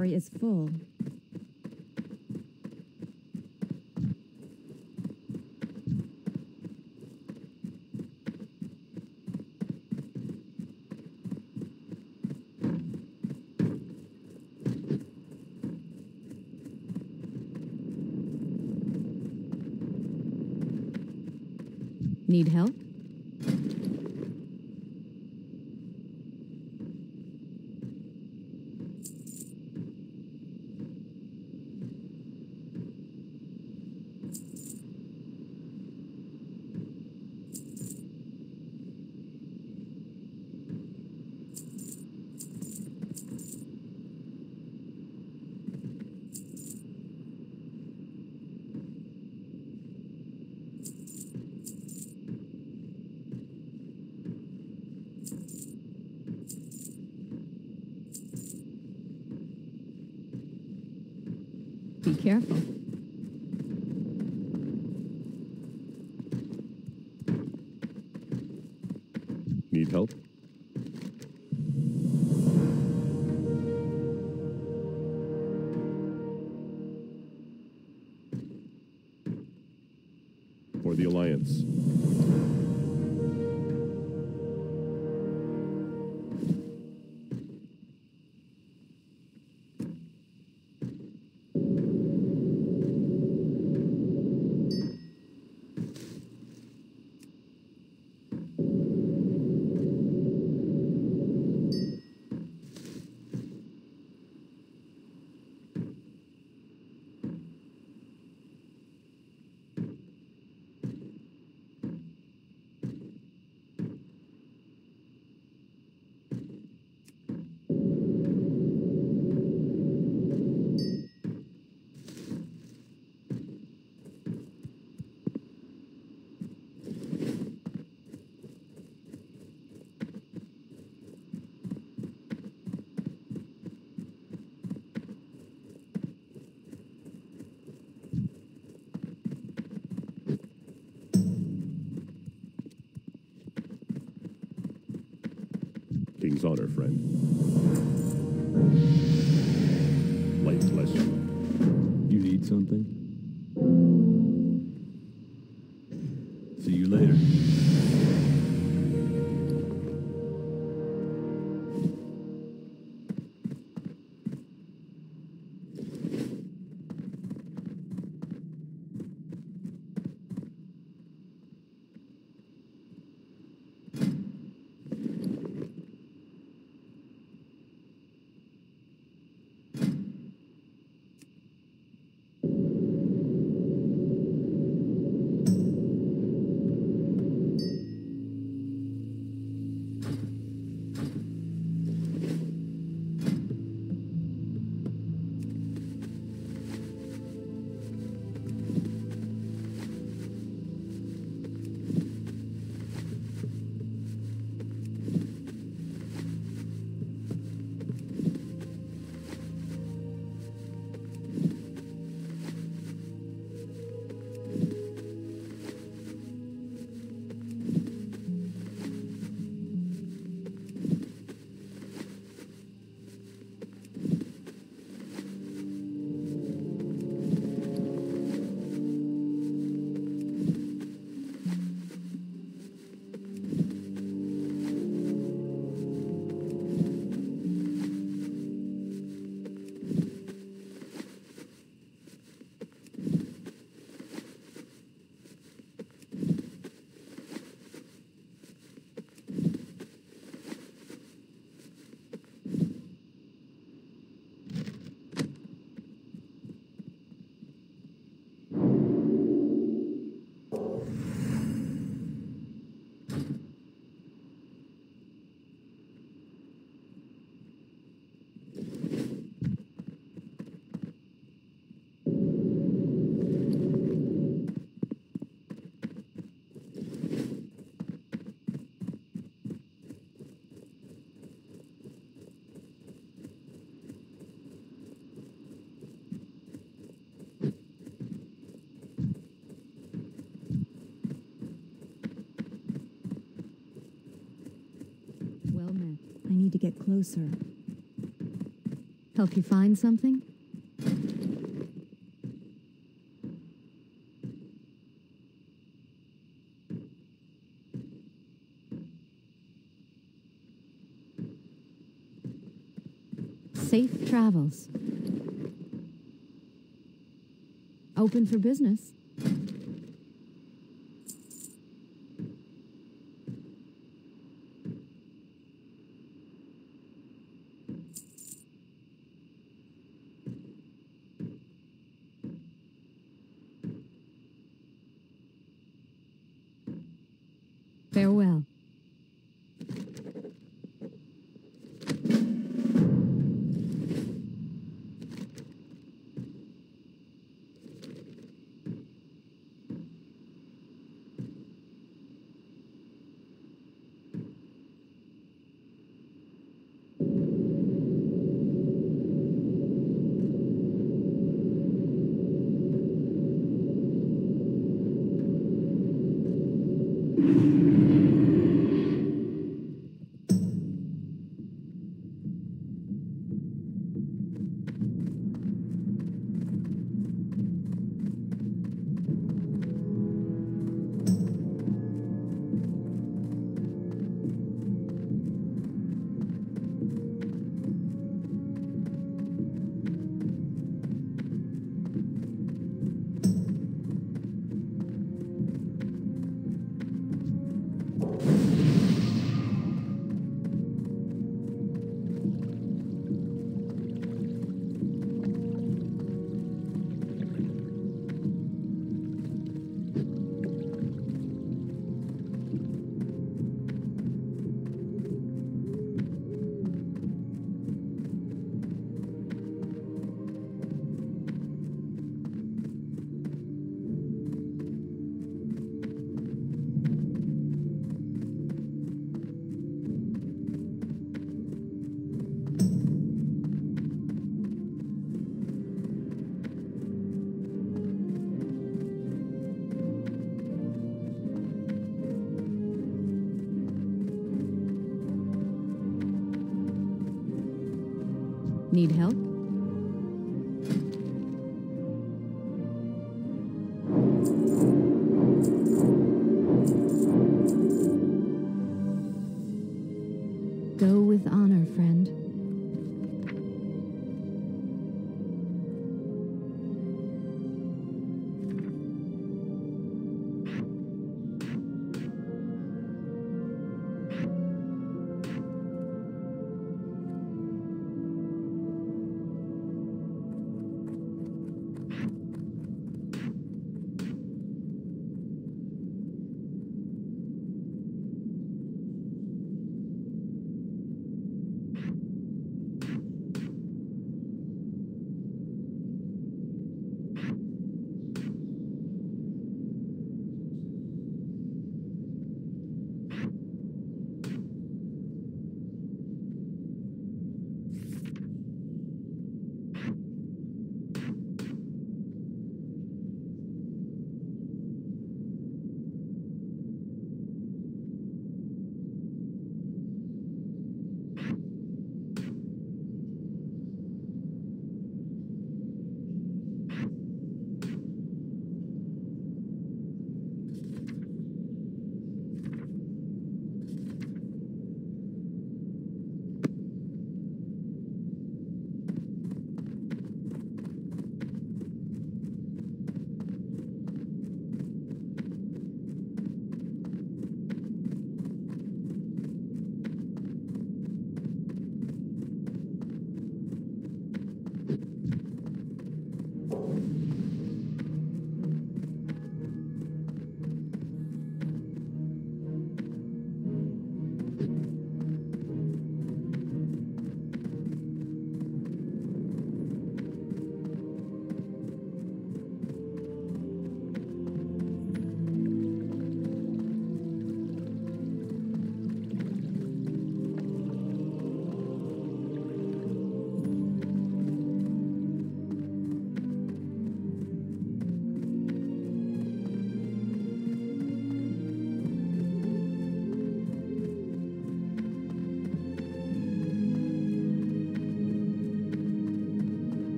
Inventory is full. Need help? Be careful. Honor, friend. Light bless you. You need something? Need to get closer. Help you find something? Safe travels. Open for business.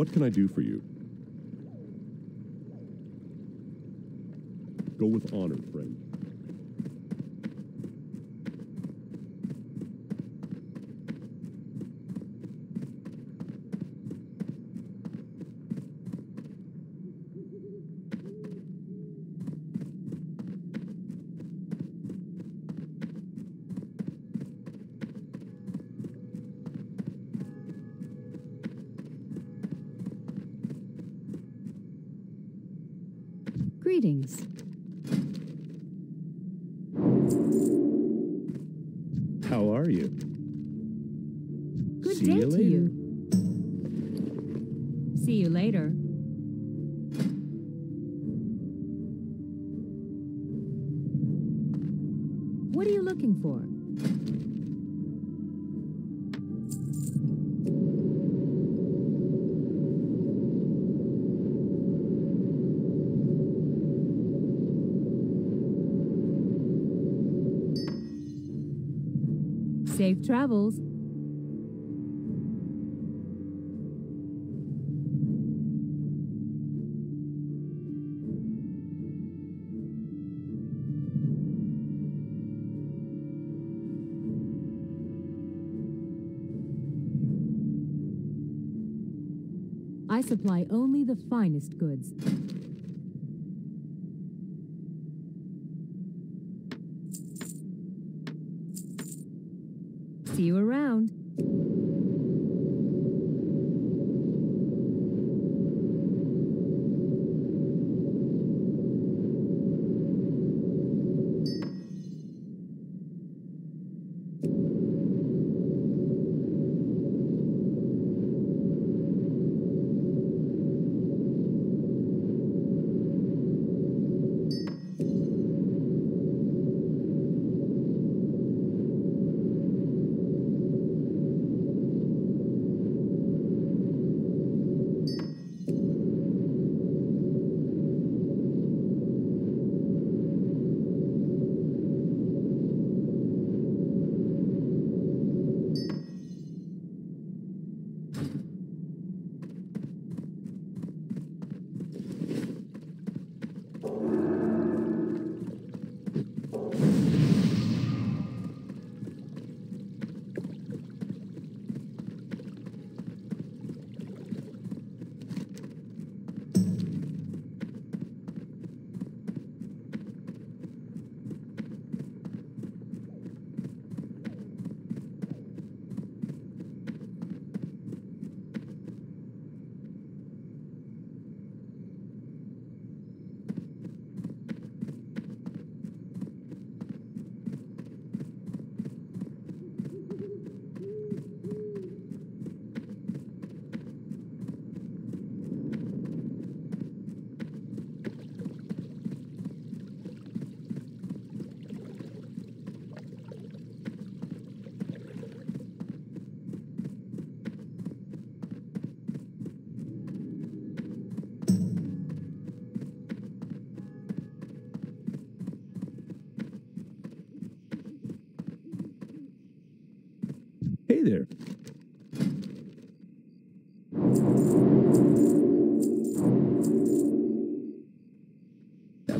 What can I do for you? Go with honor, friend. Safe travels. I supply only the finest goods.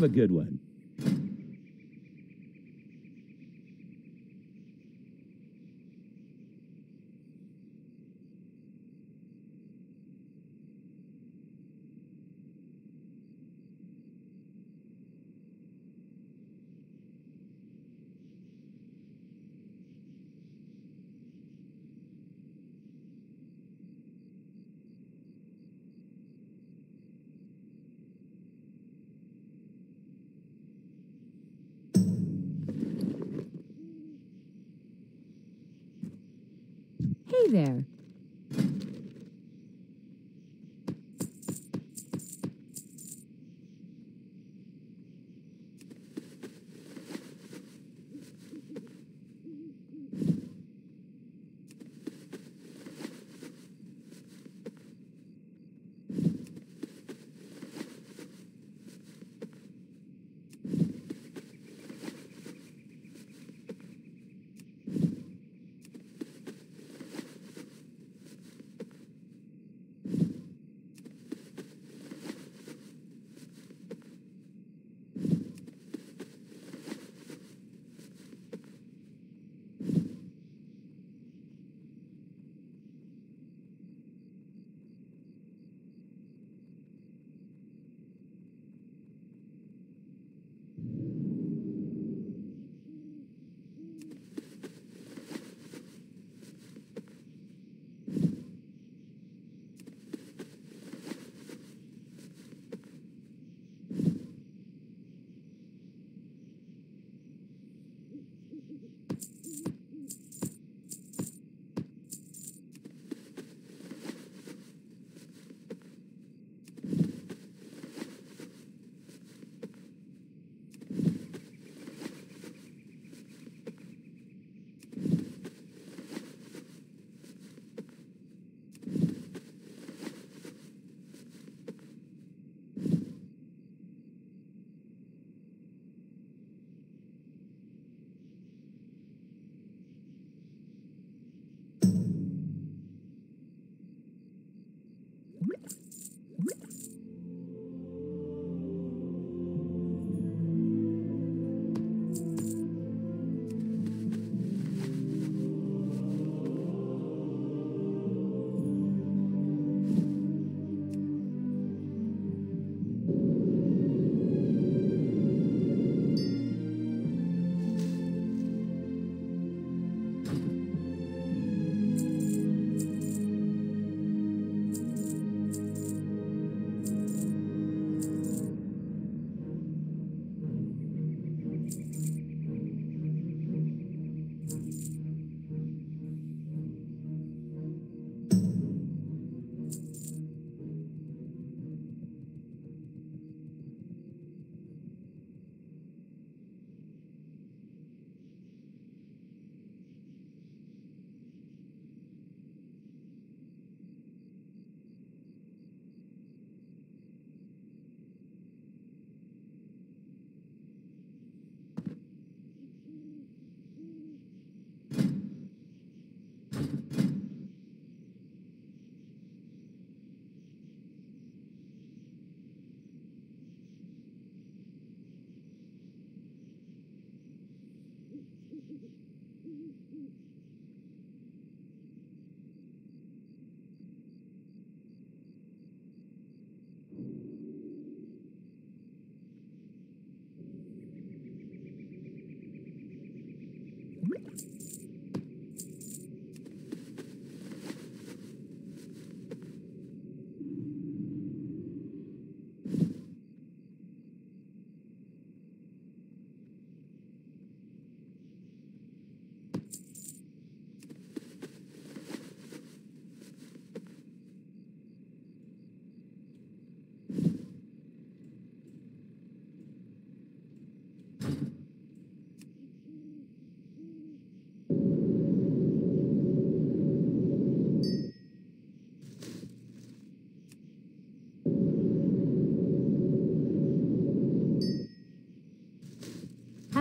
Have a good one.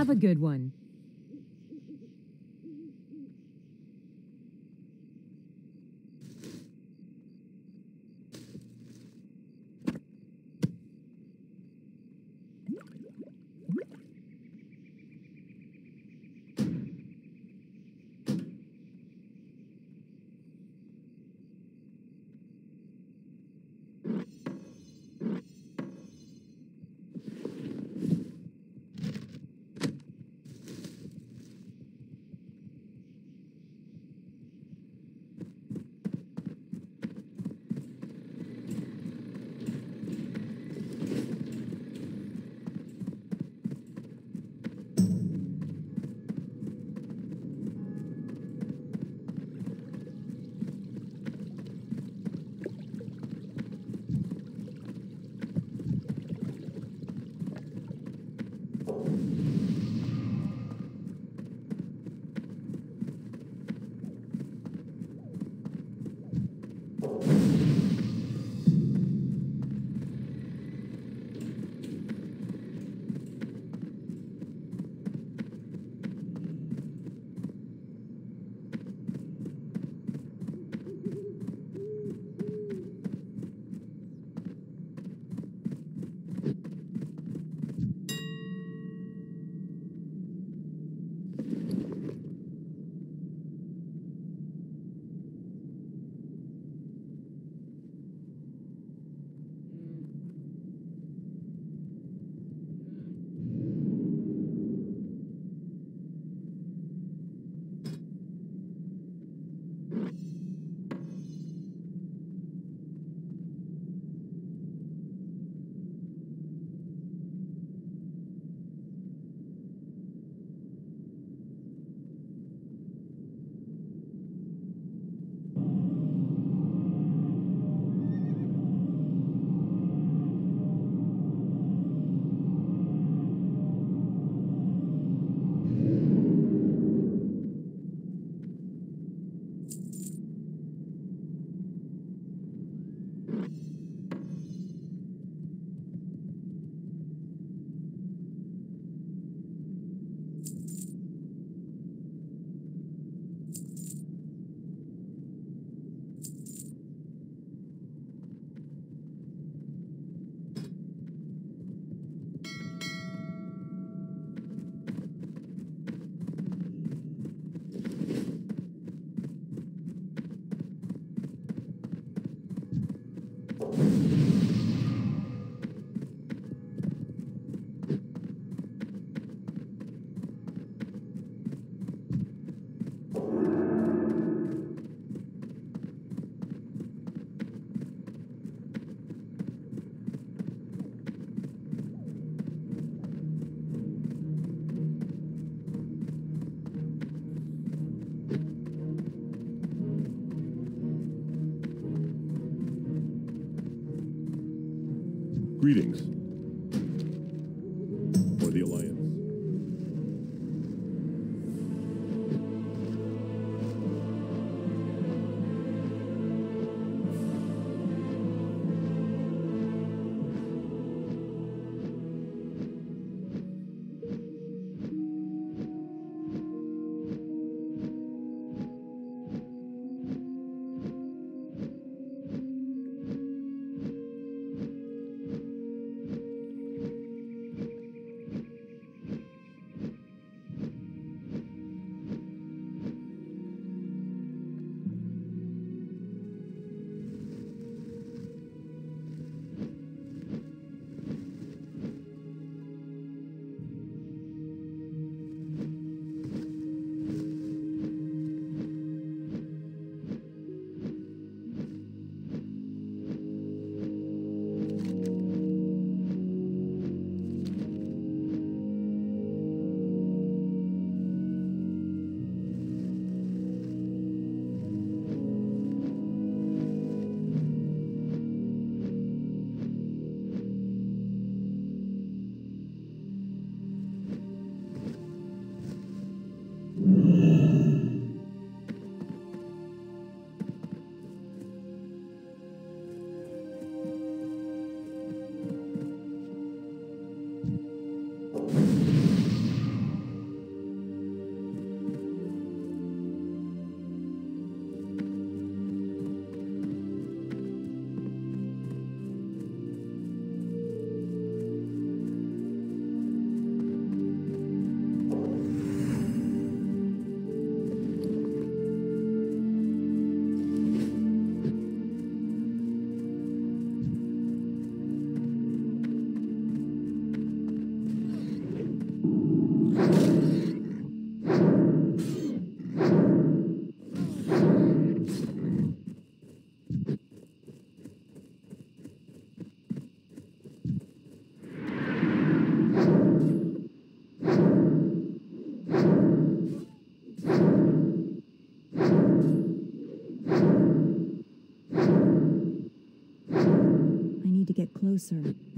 Have a good one. Greetings. Closer.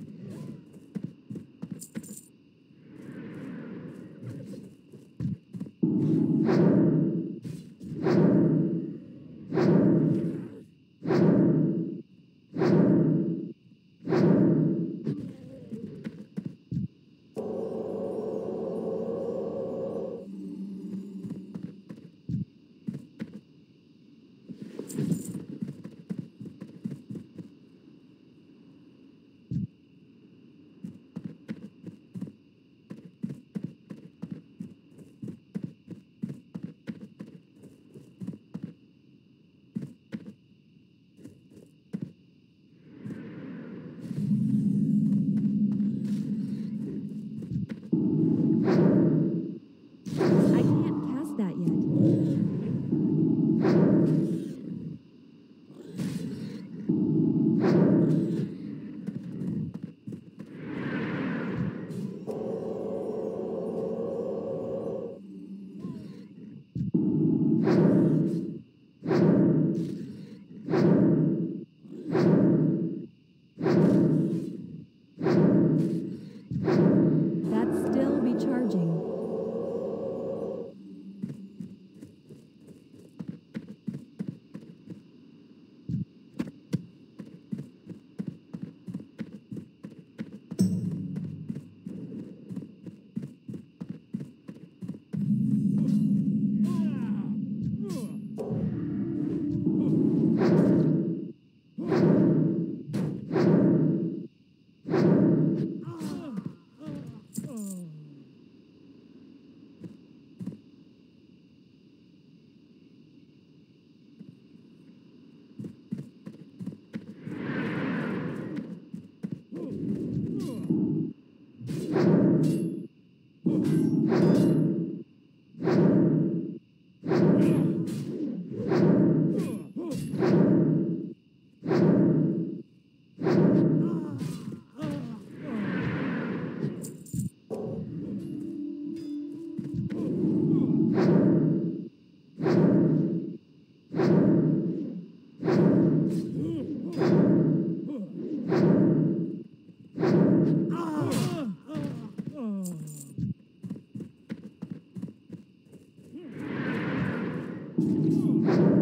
Move.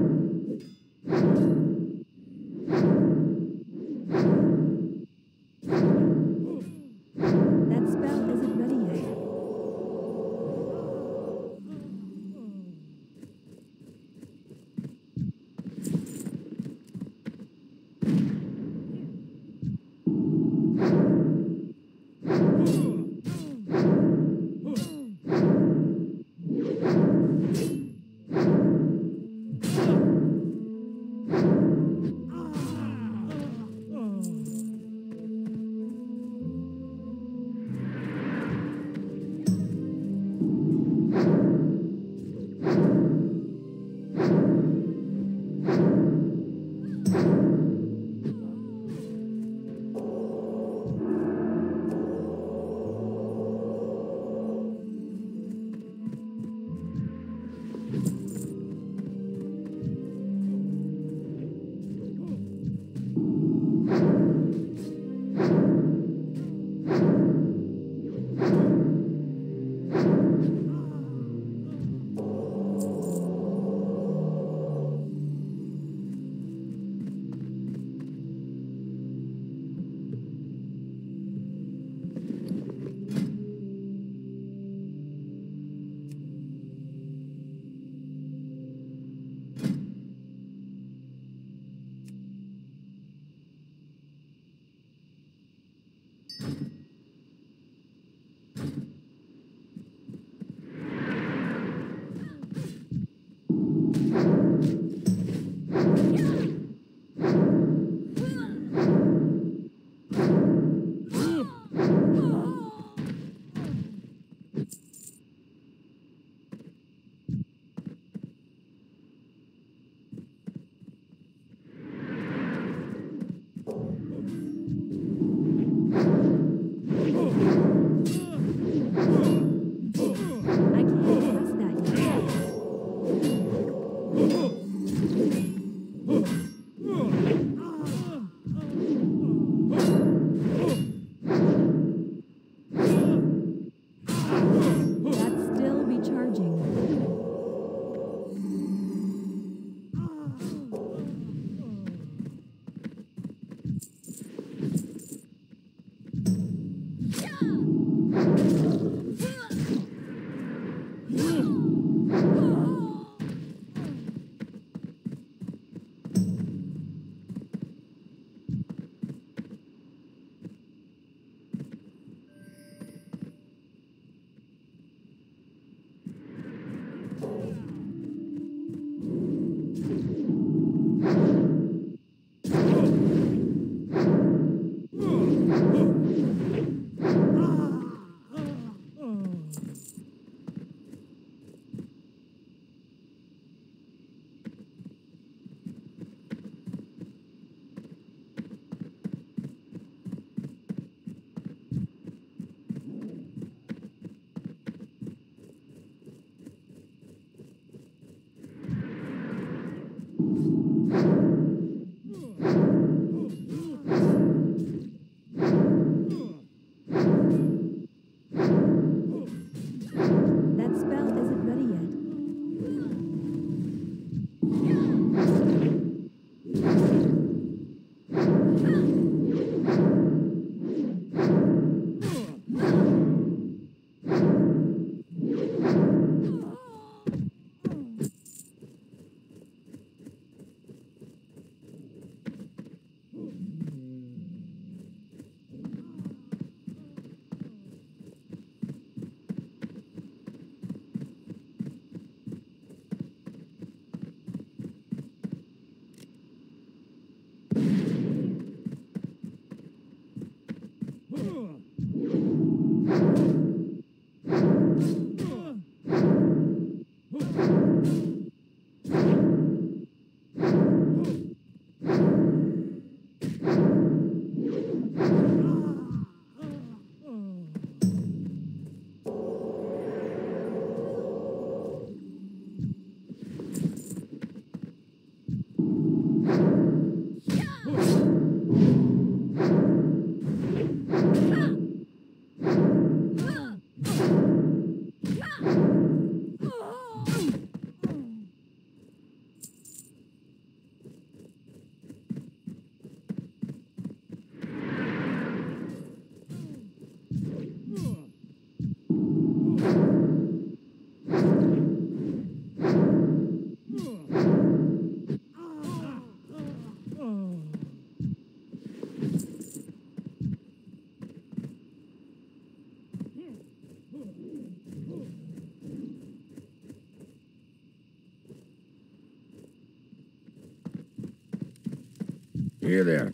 Here there.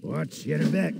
Watch your back.